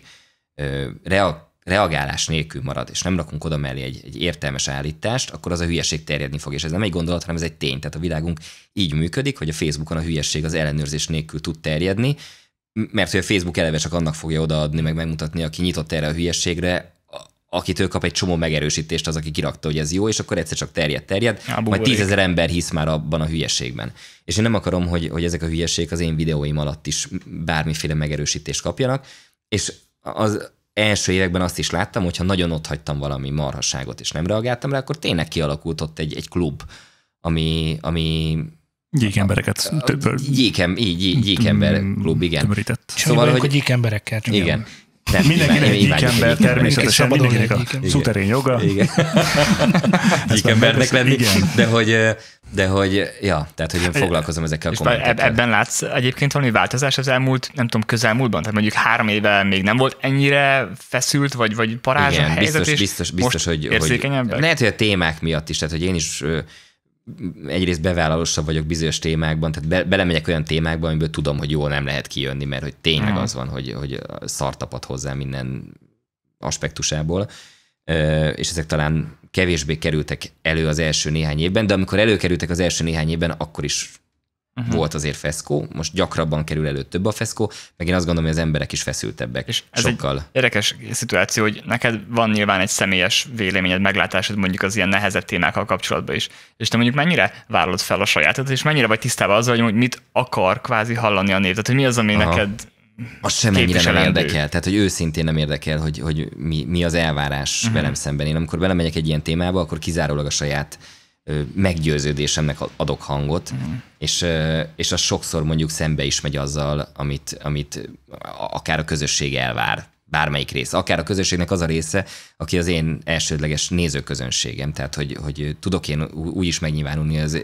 rea, reagálás nélkül marad, és nem rakunk oda mellé egy, egy értelmes állítást, akkor az a hülyeség terjedni fog. És ez nem egy gondolat, hanem ez egy tény. Tehát a világunk így működik, hogy a Facebookon a hülyeség az ellenőrzés nélkül tud terjedni, mert hogy a Facebook eleve csak annak fogja odaadni, meg megmutatni, aki nyitott erre a hülyességre, a- akitől kap egy csomó megerősítést az, aki kirakta, hogy ez jó, és akkor egyszer csak terjed, terjed, Ja, majd tízezer ember hisz már abban a hülyeségben. És én nem akarom, hogy, hogy ezek a hülyességek az én videóim alatt is bármiféle megerősítést kapjanak, és az első években azt is láttam, hogyha nagyon ott hagytam valami marhasságot, és nem reagáltam rá, akkor tényleg kialakult ott egy, egy klub, ami, ami Gyík embereket több, gyíkem, így, gyíkember klub, igen. tömörített. Szóval, hogy- hogy gyík emberekkel. Csak Igen. Nem, Mindenkinek a ember, természetesen mindenkinek egy a szuterén joga. Igen. Embernek lenni. Igen. De hogy, de hogy, ja, tehát, hogy én foglalkozom ezekkel a kommentekkel. ebben látsz egyébként valami változás az elmúlt, nem tudom, közelmúltban? Tehát mondjuk három éve még nem volt ennyire feszült, vagy, vagy parázs a Igen, helyzet, biztos, biztos, biztos hogy, hogy lehet, hogy a témák miatt is, tehát hogy én is egyrészt bevállalósabb vagyok bizonyos témákban, tehát be, belemegyek olyan témákba, amiből tudom, hogy jól nem lehet kijönni, mert hogy tényleg Mhm. az van, hogy, hogy szartapad hozzá minden aspektusából, és ezek talán kevésbé kerültek elő az első néhány évben, de amikor előkerültek az első néhány évben, akkor is. Uh-huh. volt azért feszkó, most gyakrabban kerül elő több a feszkó, meg én azt gondolom, hogy az emberek is feszültebbek És ez sokkal. egy érdekes szituáció, hogy neked van nyilván egy személyes véleményed, meglátásod mondjuk az ilyen nehezebb témákkal kapcsolatban is. És te mondjuk mennyire vállalod fel a sajátot, és mennyire vagy tisztában azzal, hogy mit akar kvázi hallani a név? Tehát, hogy mi az, ami Aha. neked Az sem ennyire nem érdekel. Tehát, hogy őszintén nem érdekel, hogy, hogy mi, mi az elvárás uh-huh. velem szemben. Én amikor belemegyek egy ilyen témába, akkor kizárólag a saját meggyőződésemnek adok hangot, uh-huh. és, és az sokszor mondjuk szembe is megy azzal, amit, amit akár a közösség elvár bármelyik része. Akár a közösségnek az a része, aki az én elsődleges nézőközönségem. Tehát, hogy, hogy tudok én úgy is megnyilvánulni, az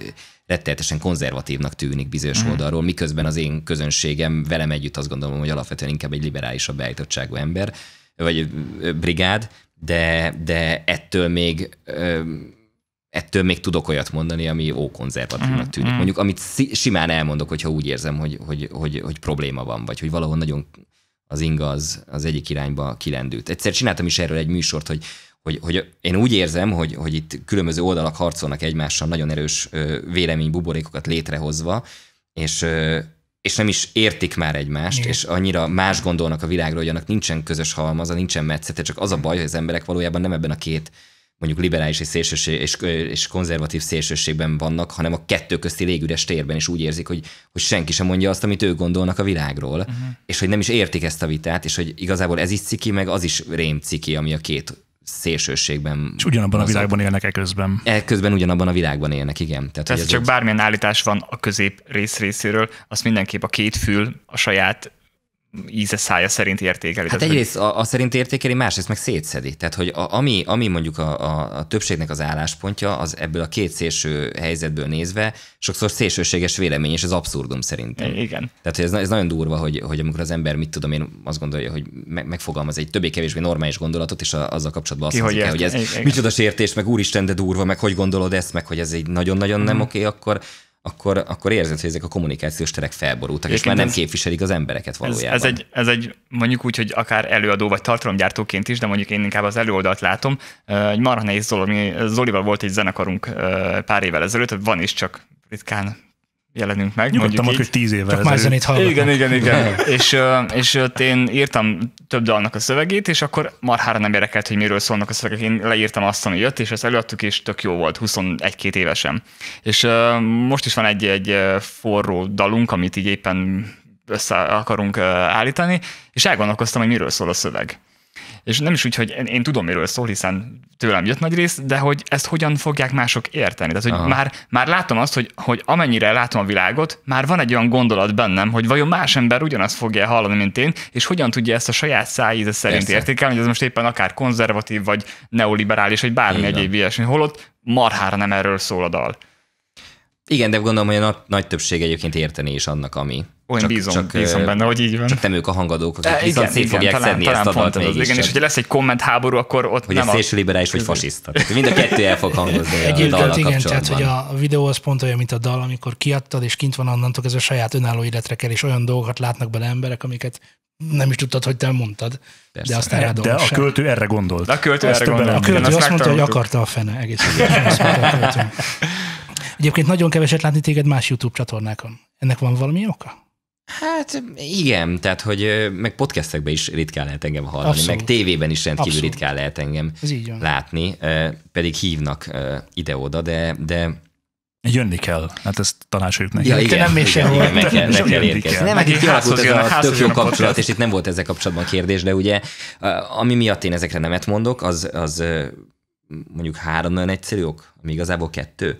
rettenetesen konzervatívnak tűnik bizonyos mm. oldalról, miközben az én közönségem velem együtt azt gondolom, hogy alapvetően inkább egy liberálisabb beállítottságú ember, vagy brigád, de, de ettől még ettől még tudok olyat mondani, ami ókonzervatívnak tűnik. Mondjuk, amit simán elmondok, hogyha úgy érzem, hogy, hogy, hogy, hogy probléma van, vagy hogy valahol nagyon az inga az, az egyik irányba kilendült. Egyszer csináltam is erről egy műsort, hogy, hogy, hogy én úgy érzem, hogy, hogy itt különböző oldalak harcolnak egymással nagyon erős ö, véleménybuborékokat létrehozva, és, és nem is értik már egymást, Igen. és annyira más gondolnak a világról, hogy annak nincsen közös halmaza, nincsen metszete, csak az a baj, hogy az emberek valójában nem ebben a két mondjuk liberális és, szélsőség, és, és konzervatív szélsőségben vannak, hanem a kettő közti légüres térben is úgy érzik, hogy, hogy senki sem mondja azt, amit ők gondolnak a világról, uh-huh. és hogy nem is értik ezt a vitát, és hogy igazából ez is ciki, meg az is rém ciki, ami a két szélsőségben És ugyanabban a világban élnek e közben. E, közben ugyanabban a világban élnek, igen. Tehát, Tehát hogy csak ez bármilyen állítás van a közép rész részéről, azt mindenképp a két fül a saját íze szája szerint értékeli. Hát Tehát, egyrészt a, a szerint értékeli, másrészt meg szétszedi. Tehát, hogy a, ami, ami mondjuk a, a, a többségnek az álláspontja, az ebből a két szélső helyzetből nézve sokszor szélsőséges vélemény, és ez abszurdum szerintem. hogy- Igen. Tehát hogy ez, ez nagyon durva, hogy, hogy amikor az ember, mit tudom én, azt gondolja, hogy me- megfogalmaz egy többé-kevésbé normális gondolatot, és a, azzal kapcsolatban azt hogy mondja, hogy érti. ez Igen. micsoda sértés, meg úristen, de durva, meg hogy gondolod ezt, meg hogy ez egy nagyon-nagyon nem oké, akkor, akkor, akkor érzed, hogy ezek a kommunikációs terek felborultak, és már nem ez- képviselik az embereket Ez, valójában. ez, egy, ez egy, mondjuk úgy, hogy akár előadó vagy tartalomgyártóként is, de mondjuk én inkább az előoldalt látom. Egy marha nehéz dolog. Mi Zolival volt egy zenekarunk pár évvel ezelőtt, van is, csak ritkán jelenünk meg. Nyugodtan mondjuk hogy tíz évvel Csak zenét hallgatnak. Igen, igen, igen. és, és ott én írtam több dalnak a szövegét, és akkor marhára nem érdekelt, hogy miről szólnak a szövegek. Én leírtam azt, ami jött, és ezt előadtuk, és tök jó volt, 21-2 évesen. És most is van egy, egy forró dalunk, amit így éppen össze akarunk állítani, és elgondolkoztam, hogy miről szól a szöveg. És nem is úgy, hogy én, én tudom, miről szól, hiszen tőlem jött nagy rész, de hogy ezt hogyan fogják mások érteni. Tehát, hogy Aha. már, már látom azt, hogy, hogy amennyire látom a világot, már van egy olyan gondolat bennem, hogy vajon más ember ugyanazt fogja hallani, mint én, és hogyan tudja ezt a saját szájíze szerint Persze. értékelni, hogy ez most éppen akár konzervatív, vagy neoliberális, vagy bármi egyéb ilyesmi. Holott marhára nem erről szól a dal. Igen, de gondolom, hogy a na- nagy többség egyébként érteni is annak, ami. Olyan csak, bízom, csak, bízom benne, hogy így van. Csak nem ők a hangadók, akik E, viszont szét fogják talán, szedni talán ezt a dalt. Igen, és hogyha lesz egy kommentháború, akkor ott Hogy nem a... szélső liberális vagy fasiszta. Tehát mind a kettő el fog hangozni a Egyébként dallal igen, tehát hogy a videó az pont olyan, mint a dal, amikor kiadtad, és kint van onnantól, ez a saját önálló életre kell, és olyan dolgokat látnak bele emberek, amiket nem is tudtad, hogy te mondtad, Persze. de aztán De a költő erre gondolt. De a költő Ezt erre gondolt. A költő Igen, azt mondta, hogy akarta a fene egész Egyébként nagyon keveset látni téged más YouTube csatornákon. Ennek van valami oka? Hát igen, tehát hogy meg podcastekben is ritkán lehet engem hallani, Abszolút. meg tévében is rendkívül Abszolút. ritkán lehet engem látni, pedig hívnak ide-oda, de, de Jönni kell. Hát ezt tanácsoljuk neki. Ja, igen, nem igen, sehol. igen, meg kell, meg kell érkezni. kell. Nem, itt kialakult ez a tök jó kapcsolat, és itt nem volt ezzel kapcsolatban kérdés, de ugye ami miatt én ezekre nemet mondok, az, az mondjuk három nagyon egyszerű ok, ami igazából kettő.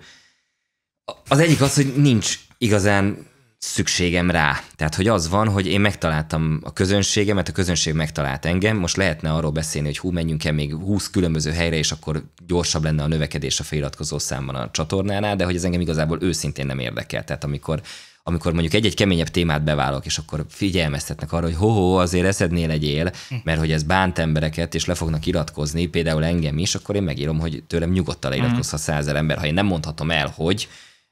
Az egyik az, hogy nincs igazán szükségem rá. Tehát, hogy az van, hogy én megtaláltam a közönségemet, a közönség megtalált engem, most lehetne arról beszélni, hogy hú, menjünk el még 20 különböző helyre, és akkor gyorsabb lenne a növekedés a feliratkozó számban a csatornánál, de hogy ez engem igazából őszintén nem érdekel. Tehát amikor amikor mondjuk egy-egy keményebb témát beválok, és akkor figyelmeztetnek arra, hogy ho-ho, azért eszednél legyél, mert hogy ez bánt embereket, és le fognak iratkozni, például engem is, akkor én megírom, hogy tőlem nyugodtan leiratkozhat százer ember. Ha én nem mondhatom el, hogy,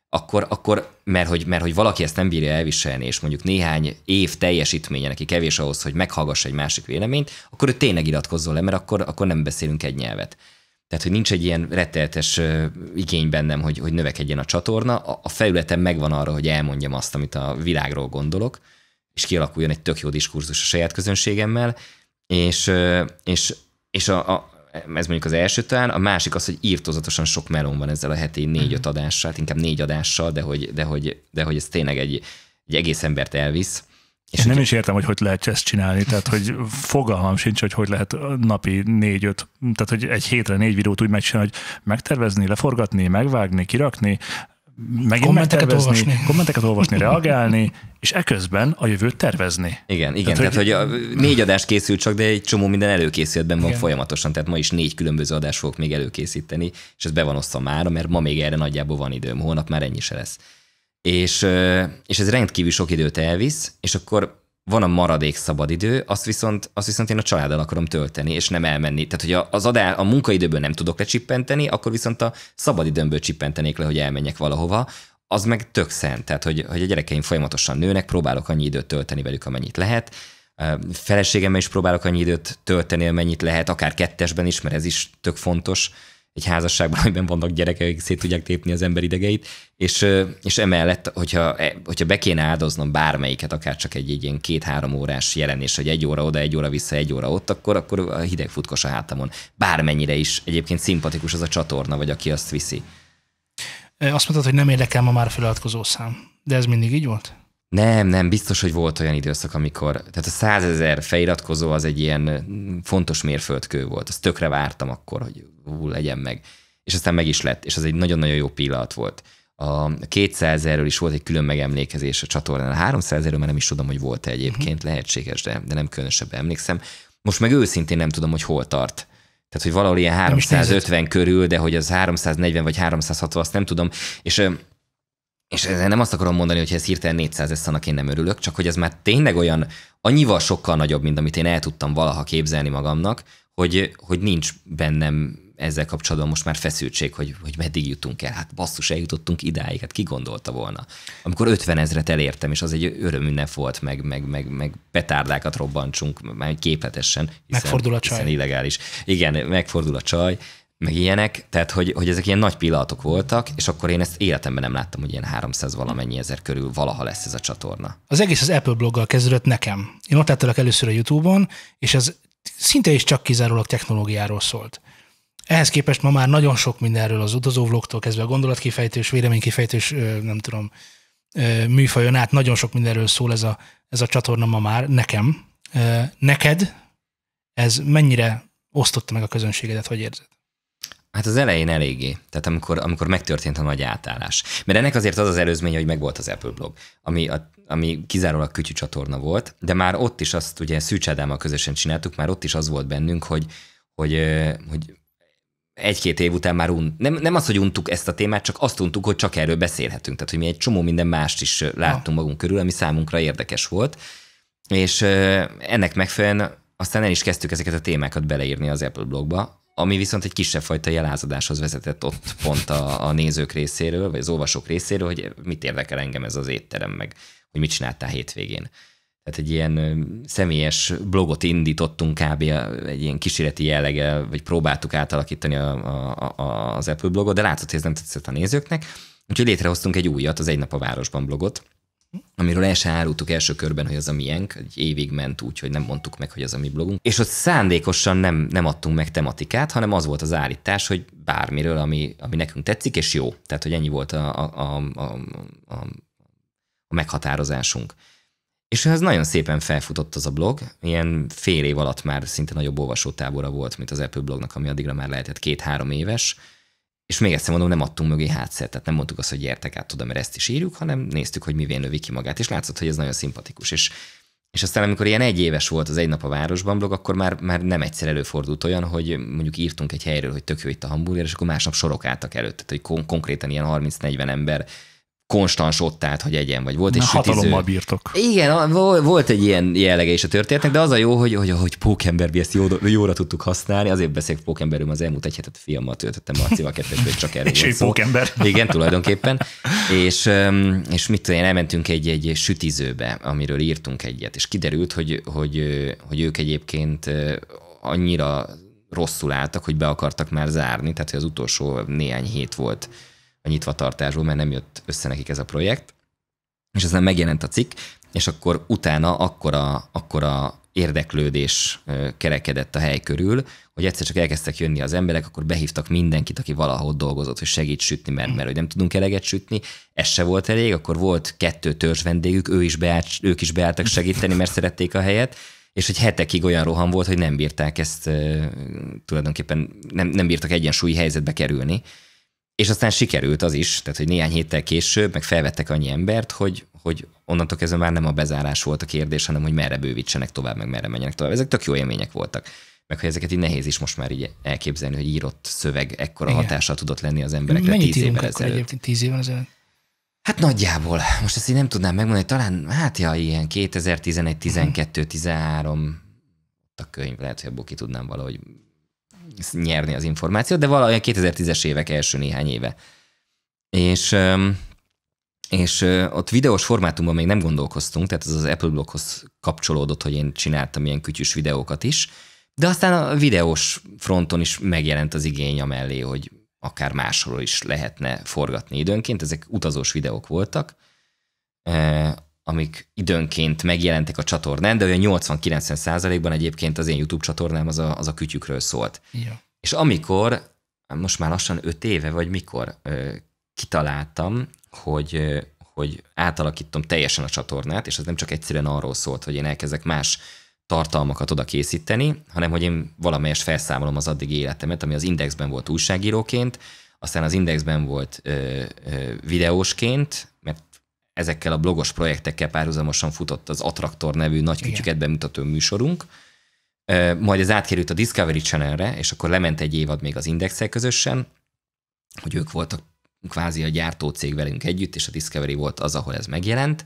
akkor, akkor mert, hogy, mert hogy valaki ezt nem bírja elviselni, és mondjuk néhány év teljesítménye neki kevés ahhoz, hogy meghallgassa egy másik véleményt, akkor ő tényleg iratkozzon le, mert akkor, akkor nem beszélünk egy nyelvet. Tehát, hogy nincs egy ilyen retteltes igény bennem, hogy, hogy növekedjen a csatorna. A, a felületem megvan arra, hogy elmondjam azt, amit a világról gondolok, és kialakuljon egy tök jó diskurzus a saját közönségemmel, és, és, és a, a, ez mondjuk az első talán, a másik az, hogy írtózatosan sok melón van ezzel a heti négy-öt adással, hát inkább négy adással, de hogy, de hogy, de hogy ez tényleg egy, egy egész embert elvisz. És nem is értem, hogy hogy lehet ezt csinálni, tehát hogy fogalmam sincs, hogy hogy lehet napi négy-öt, tehát hogy egy hétre négy videót úgy megcsinálni, hogy megtervezni, leforgatni, megvágni, kirakni, megint Kommenteket olvasni. kommenteket olvasni, reagálni, és eközben a jövőt tervezni. Igen, igen, Tehát, tehát, tehát hogy, a, négy adás készült csak, de egy csomó minden előkészületben van Igen. folyamatosan, tehát ma is négy különböző adást fogok még előkészíteni, és ez be van osztva mára, mert ma még erre nagyjából van időm, holnap már ennyi se lesz. És, és ez rendkívül sok időt elvisz, és akkor van a maradék szabadidő, azt viszont, azt viszont én a családdal akarom tölteni, és nem elmenni. Tehát, hogy az adá, a munkaidőből nem tudok lecsippenteni, akkor viszont a szabadidőmből csippentenék le, hogy elmenjek valahova, az meg tök szent. Tehát, hogy, hogy a gyerekeim folyamatosan nőnek, próbálok annyi időt tölteni velük, amennyit lehet. Feleségemmel is próbálok annyi időt tölteni, amennyit lehet, akár kettesben is, mert ez is tök fontos egy házasságban, amiben vannak gyerekek, szét tudják tépni az ember idegeit, és, és emellett, hogyha, e- hogyha be kéne áldoznom bármelyiket, akár csak egy, egy ilyen két-három órás jelenés, hogy egy óra oda, egy óra vissza, egy óra ott, akkor, akkor a hideg futkos a hátamon. Bármennyire is egyébként szimpatikus az a csatorna, vagy aki azt viszi. Azt mondtad, hogy nem érdekel ma már feliratkozó szám. De ez mindig így volt? Nem, nem, biztos, hogy volt olyan időszak, amikor, tehát a százezer feliratkozó az egy ilyen mm, fontos mérföldkő volt. Azt tökre vártam akkor, hogy ú, legyen meg. És aztán meg is lett, és az egy nagyon-nagyon jó pillanat volt. A 200 erről is volt egy külön megemlékezés a csatornán. A 300 erről már nem is tudom, hogy volt-e egyébként, lehetséges, de, de nem különösebben emlékszem. Most meg őszintén nem tudom, hogy hol tart. Tehát, hogy valahol ilyen Nem is 350 körül, de hogy az 340 vagy 360, azt nem tudom. És és ezzel nem azt akarom mondani, hogy ez hirtelen 400 lesz, annak én nem örülök, csak hogy ez már tényleg olyan, annyival sokkal nagyobb, mint amit én el tudtam valaha képzelni magamnak, hogy, hogy nincs bennem ezzel kapcsolatban most már feszültség, hogy, hogy meddig jutunk el. Hát basszus, eljutottunk idáig, hát ki gondolta volna. Amikor 50 ezret elértem, és az egy örömünnep volt, meg, meg, meg, meg petárdákat robbantsunk, már képletesen. Hiszen, Megfordul a csaj. Hiszen illegális. Igen, megfordul a csaj, meg ilyenek, tehát hogy, hogy ezek ilyen nagy pillanatok voltak, és akkor én ezt életemben nem láttam, hogy ilyen 300 valamennyi ezer körül valaha lesz ez a csatorna. Az egész az Apple bloggal kezdődött nekem. Én ott láttalak először a YouTube-on, és ez szinte is csak kizárólag technológiáról szólt. Ehhez képest ma már nagyon sok mindenről az utazóvlogtól kezdve a gondolatkifejtős, véleménykifejtős, nem tudom, műfajon át nagyon sok mindenről szól ez a, ez a csatorna ma már nekem. Neked ez mennyire osztotta meg a közönségedet, hogy érzed? Hát az elején eléggé. Tehát amikor, amikor megtörtént a nagy átállás. Mert ennek azért az az előzménye, hogy megvolt az Apple blog, ami, a, ami kizárólag kütyű csatorna volt, de már ott is azt ugye Szűcs Ádámmal közösen csináltuk, már ott is az volt bennünk, hogy, hogy, hogy egy-két év után már un, nem, nem az, hogy untuk ezt a témát, csak azt untuk, hogy csak erről beszélhetünk. Tehát, hogy mi egy csomó minden mást is láttunk magunk körül, ami számunkra érdekes volt. És ennek megfelelően aztán el is kezdtük ezeket a témákat beleírni az Apple blogba, ami viszont egy kisebb fajta jelázadáshoz vezetett ott pont a, a nézők részéről, vagy az olvasók részéről, hogy mit érdekel engem ez az étterem, meg hogy mit csináltál hétvégén. Tehát egy ilyen személyes blogot indítottunk kb. egy ilyen kísérleti jelleggel, vagy próbáltuk átalakítani a, a, a, az Apple blogot, de látszott, hogy ez nem tetszett a nézőknek. Úgyhogy létrehoztunk egy újat, az Egy nap a városban blogot, amiről el sem árultuk első körben, hogy az a miénk, egy évig ment úgy, hogy nem mondtuk meg, hogy az a mi blogunk. És ott szándékosan nem, nem adtunk meg tematikát, hanem az volt az állítás, hogy bármiről, ami, ami nekünk tetszik, és jó. Tehát, hogy ennyi volt a, a, a, a, a, meghatározásunk. És ez nagyon szépen felfutott az a blog, ilyen fél év alatt már szinte nagyobb olvasótábora volt, mint az Apple blognak, ami addigra már lehetett két-három éves, és még egyszer mondom, nem adtunk mögé hátszert, tehát nem mondtuk azt, hogy gyertek át oda, mert ezt is írjuk, hanem néztük, hogy mivé növi ki magát, és látszott, hogy ez nagyon szimpatikus. És, és aztán, amikor ilyen egy éves volt az Egy nap a városban blog, akkor már, már nem egyszer előfordult olyan, hogy mondjuk írtunk egy helyről, hogy tök jó itt a hamburger, és akkor másnap sorok álltak előtt, tehát hogy kon- konkrétan ilyen 30-40 ember konstans ott állt, hogy egyen, vagy volt egy Na, sütiző. hatalommal bírtok. Igen, volt egy ilyen jellege is a történetnek, de az a jó, hogy, hogy, hogy Pókember, ezt jó, jóra tudtuk használni, azért beszélek Pókemberről, az elmúlt egy hetet filmmel töltöttem Marcival kettős, csak erről És egy Pókember. Igen, tulajdonképpen. És, és mit tudom én, elmentünk egy, egy sütizőbe, amiről írtunk egyet, és kiderült, hogy, hogy, hogy ők egyébként annyira rosszul álltak, hogy be akartak már zárni, tehát hogy az utolsó néhány hét volt a nyitvatartásból, mert nem jött össze nekik ez a projekt. És aztán megjelent a cikk, és akkor utána akkora, akkora érdeklődés kerekedett a hely körül, hogy egyszer csak elkezdtek jönni az emberek, akkor behívtak mindenkit, aki valahol dolgozott, hogy segít sütni, mert, mert hogy nem tudunk eleget sütni. Ez se volt elég, akkor volt kettő törzs vendégük, ő is beállt, ők is beálltak segíteni, mert szerették a helyet, és egy hetekig olyan roham volt, hogy nem bírták ezt tulajdonképpen, nem, nem bírtak egyensúlyi helyzetbe kerülni és aztán sikerült az is, tehát hogy néhány héttel később meg felvettek annyi embert, hogy, hogy onnantól kezdve már nem a bezárás volt a kérdés, hanem hogy merre bővítsenek tovább, meg merre menjenek tovább. Ezek tök jó élmények voltak. Meg hogy ezeket így nehéz is most már így elképzelni, hogy írott szöveg ekkora Igen. hatással tudott lenni az emberekre Mennyit tíz évvel ezelőtt. egyébként tíz évvel ezelőtt? Hát nagyjából. Most ezt így nem tudnám megmondani, talán hát ja, ilyen 2011, 12, 13 a könyv, lehet, hogy abból ki tudnám valahogy nyerni az információt, de valahogy 2010-es évek első néhány éve. És, és ott videós formátumban még nem gondolkoztunk, tehát ez az Apple bloghoz kapcsolódott, hogy én csináltam ilyen kütyűs videókat is, de aztán a videós fronton is megjelent az igény mellé, hogy akár máshol is lehetne forgatni időnként. Ezek utazós videók voltak, amik időnként megjelentek a csatornán, de olyan 80-90 százalékban egyébként az én YouTube csatornám az a, az a kütyükről szólt. Ja. És amikor, most már lassan öt éve, vagy mikor kitaláltam, hogy, hogy átalakítom teljesen a csatornát, és az nem csak egyszerűen arról szólt, hogy én elkezdek más tartalmakat oda készíteni, hanem hogy én valamelyest felszámolom az addigi életemet, ami az Indexben volt újságíróként, aztán az Indexben volt ö, ö, videósként, ezekkel a blogos projektekkel párhuzamosan futott az Attraktor nevű nagy kütyüket bemutató műsorunk, majd ez átkerült a Discovery Channelre, és akkor lement egy évad még az Indexel közösen, hogy ők voltak kvázi a gyártócég velünk együtt, és a Discovery volt az, ahol ez megjelent.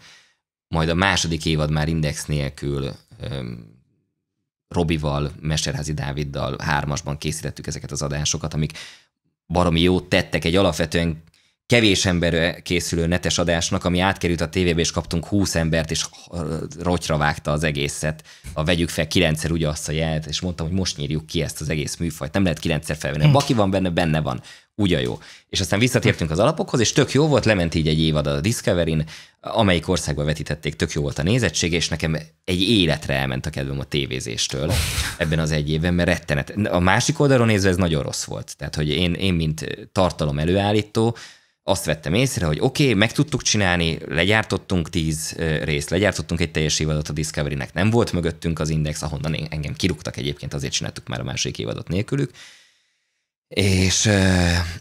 Majd a második évad már Index nélkül Robival, Mesterházi Dáviddal hármasban készítettük ezeket az adásokat, amik baromi jót tettek, egy alapvetően kevés emberre készülő netes adásnak, ami átkerült a tévébe, és kaptunk 20 embert, és rotyra vágta az egészet. A vegyük fel kilencszer ugye azt a jelet, és mondtam, hogy most nyírjuk ki ezt az egész műfajt. Nem lehet kilencszer felvenni. Baki van benne, benne van. Úgy a jó. És aztán visszatértünk az alapokhoz, és tök jó volt, lement így egy évad a Discovery-n, amelyik országban vetítették, tök jó volt a nézettség, és nekem egy életre elment a kedvem a tévézéstől ebben az egy évben, mert rettenet. A másik oldalon nézve ez nagyon rossz volt. Tehát, hogy én, én mint tartalom előállító, azt vettem észre, hogy oké, okay, meg tudtuk csinálni, legyártottunk tíz részt, legyártottunk egy teljes évadot a Discovery-nek, nem volt mögöttünk az Index, ahonnan engem kirúgtak egyébként, azért csináltuk már a másik évadot nélkülük, és,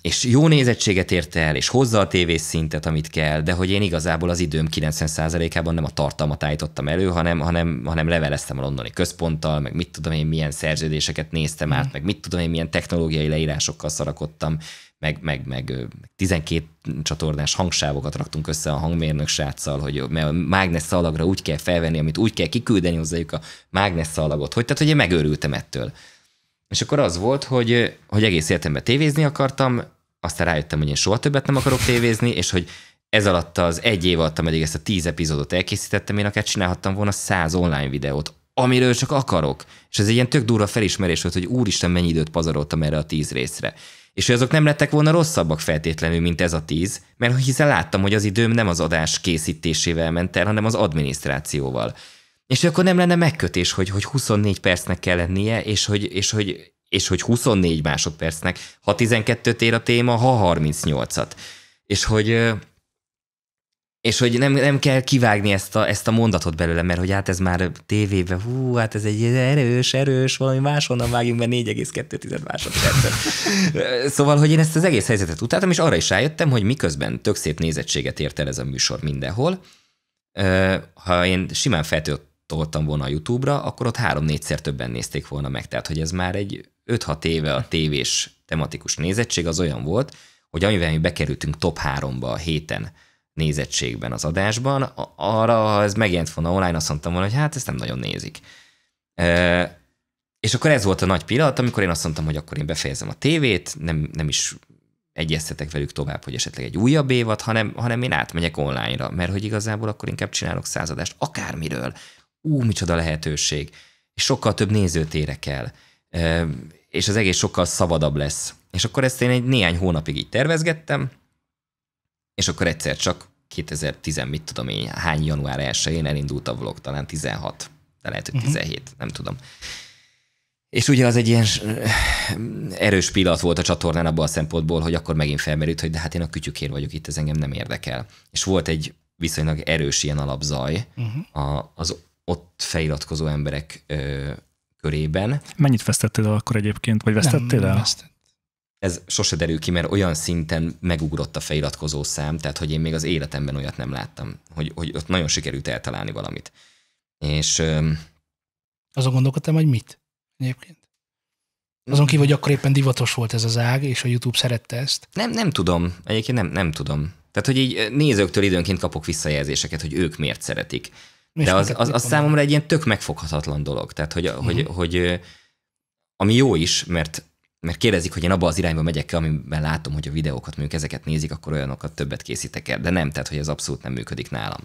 és jó nézettséget érte el, és hozza a tévés szintet, amit kell, de hogy én igazából az időm 90%-ában nem a tartalmat állítottam elő, hanem, hanem, hanem leveleztem a londoni központtal, meg mit tudom én, milyen szerződéseket néztem át, mm. meg mit tudom én, milyen technológiai leírásokkal szarakodtam, meg, meg, meg 12 csatornás hangsávokat raktunk össze a hangmérnök sráccal, hogy mágnes szalagra úgy kell felvenni, amit úgy kell kiküldeni hozzájuk a mágnes szalagot, hogy tehát, hogy én megőrültem ettől. És akkor az volt, hogy, hogy egész életemben tévézni akartam, aztán rájöttem, hogy én soha többet nem akarok tévézni, és hogy ez alatt az egy év alatt, ameddig ezt a tíz epizódot elkészítettem, én akár csinálhattam volna száz online videót, amiről csak akarok. És ez egy ilyen tök durva felismerés volt, hogy úristen, mennyi időt pazaroltam erre a tíz részre. És azok nem lettek volna rosszabbak feltétlenül, mint ez a tíz, mert hiszen láttam, hogy az időm nem az adás készítésével ment el, hanem az adminisztrációval. És akkor nem lenne megkötés, hogy, hogy 24 percnek kell lennie, és hogy, és, hogy, és hogy 24 másodpercnek, ha 12-t ér a téma, ha 38-at. És hogy, és hogy nem, nem kell kivágni ezt a, ezt a mondatot belőle, mert hogy hát ez már tévében, hú, hát ez egy erős, erős, valami máshonnan vágjunk be 4,2 másodpercet. szóval, hogy én ezt az egész helyzetet utáltam, és arra is rájöttem, hogy miközben tök szép nézettséget ért el ez a műsor mindenhol, ha én simán feltöltoltam volna a YouTube-ra, akkor ott három-négyszer többen nézték volna meg. Tehát, hogy ez már egy 5-6 éve a tévés tematikus nézettség az olyan volt, hogy amivel mi bekerültünk top 3-ba a héten, nézettségben az adásban, arra, ha ez megjelent volna online, azt mondtam volna, hogy hát ezt nem nagyon nézik. E, és akkor ez volt a nagy pillanat, amikor én azt mondtam, hogy akkor én befejezem a tévét, nem, nem is egyeztetek velük tovább, hogy esetleg egy újabb évad, hanem, hanem én átmegyek online-ra, mert hogy igazából akkor inkább csinálok századást, akármiről. Ú, micsoda lehetőség. És sokkal több nézőt érek el. E, és az egész sokkal szabadabb lesz. És akkor ezt én egy néhány hónapig így tervezgettem, és akkor egyszer csak 2010, mit tudom én, hány január 1-én elindult a vlog, talán 16, de lehet, hogy 17, uh-huh. nem tudom. És ugye az egy ilyen erős pillanat volt a csatornán abban a szempontból, hogy akkor megint felmerült, hogy de hát én a kütyükér vagyok itt, ez engem nem érdekel. És volt egy viszonylag erős ilyen alapzaj uh-huh. a, az ott feliratkozó emberek ö, körében. Mennyit vesztettél el akkor egyébként, vagy vesztettél nem, el? Nem vesztett ez sose derül ki, mert olyan szinten megugrott a feliratkozó szám, tehát hogy én még az életemben olyat nem láttam, hogy, hogy ott nagyon sikerült eltalálni valamit. És... Azon gondolkodtam, hogy mit egyébként? Azon kívül, hogy akkor éppen divatos volt ez az ág, és a YouTube szerette ezt? Nem, nem tudom. Egyébként nem, nem tudom. Tehát, hogy így nézőktől időnként kapok visszajelzéseket, hogy ők miért szeretik. És De az, az, az számomra egy ilyen tök megfoghatatlan dolog. Tehát, hogy, uh-huh. hogy, hogy ami jó is, mert mert kérdezik, hogy én abba az irányba megyek amiben látom, hogy a videókat mondjuk ezeket nézik, akkor olyanokat többet készítek el. De nem, tehát hogy ez abszolút nem működik nálam.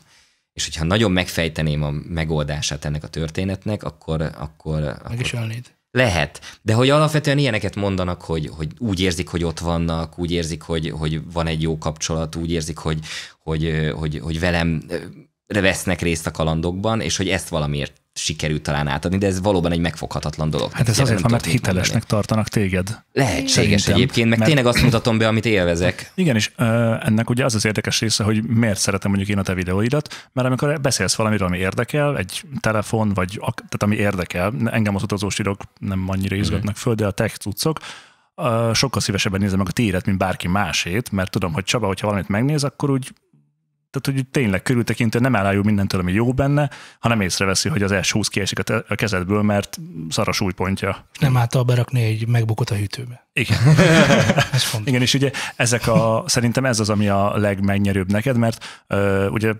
És hogyha nagyon megfejteném a megoldását ennek a történetnek, akkor... akkor Meg akkor is ölnéd. Lehet, de hogy alapvetően ilyeneket mondanak, hogy, hogy úgy érzik, hogy ott vannak, úgy érzik, hogy, hogy van egy jó kapcsolat, úgy érzik, hogy, hogy, hogy, hogy velem vesznek részt a kalandokban, és hogy ezt valamiért sikerült talán átadni, de ez valóban egy megfoghatatlan dolog. Hát ez azért mert hitelesnek mondani. tartanak téged. Lehetséges Szerintem. egyébként, meg mert... tényleg azt mutatom be, amit élvezek. Igen, és uh, ennek ugye az az érdekes része, hogy miért szeretem mondjuk én a te videóidat, mert amikor beszélsz valamiről, ami érdekel, egy telefon, vagy tehát ami érdekel, engem az utazós írok nem annyira izgatnak mm. föl, de a tech cuccok, sokkal szívesebben nézem meg a tiédet, mint bárki másét, mert tudom, hogy Csaba, hogyha valamit megnéz, akkor úgy tehát, hogy tényleg körültekintően nem elájul mindentől, ami jó benne, hanem észreveszi, hogy az S20 kiesik a, te- a kezedből, mert szar a súlypontja. És nem által berakni egy megbukott a hűtőbe. Igen. ez fontos. Igen, és ugye ezek a, szerintem ez az, ami a legmegnyerőbb neked, mert uh, ugye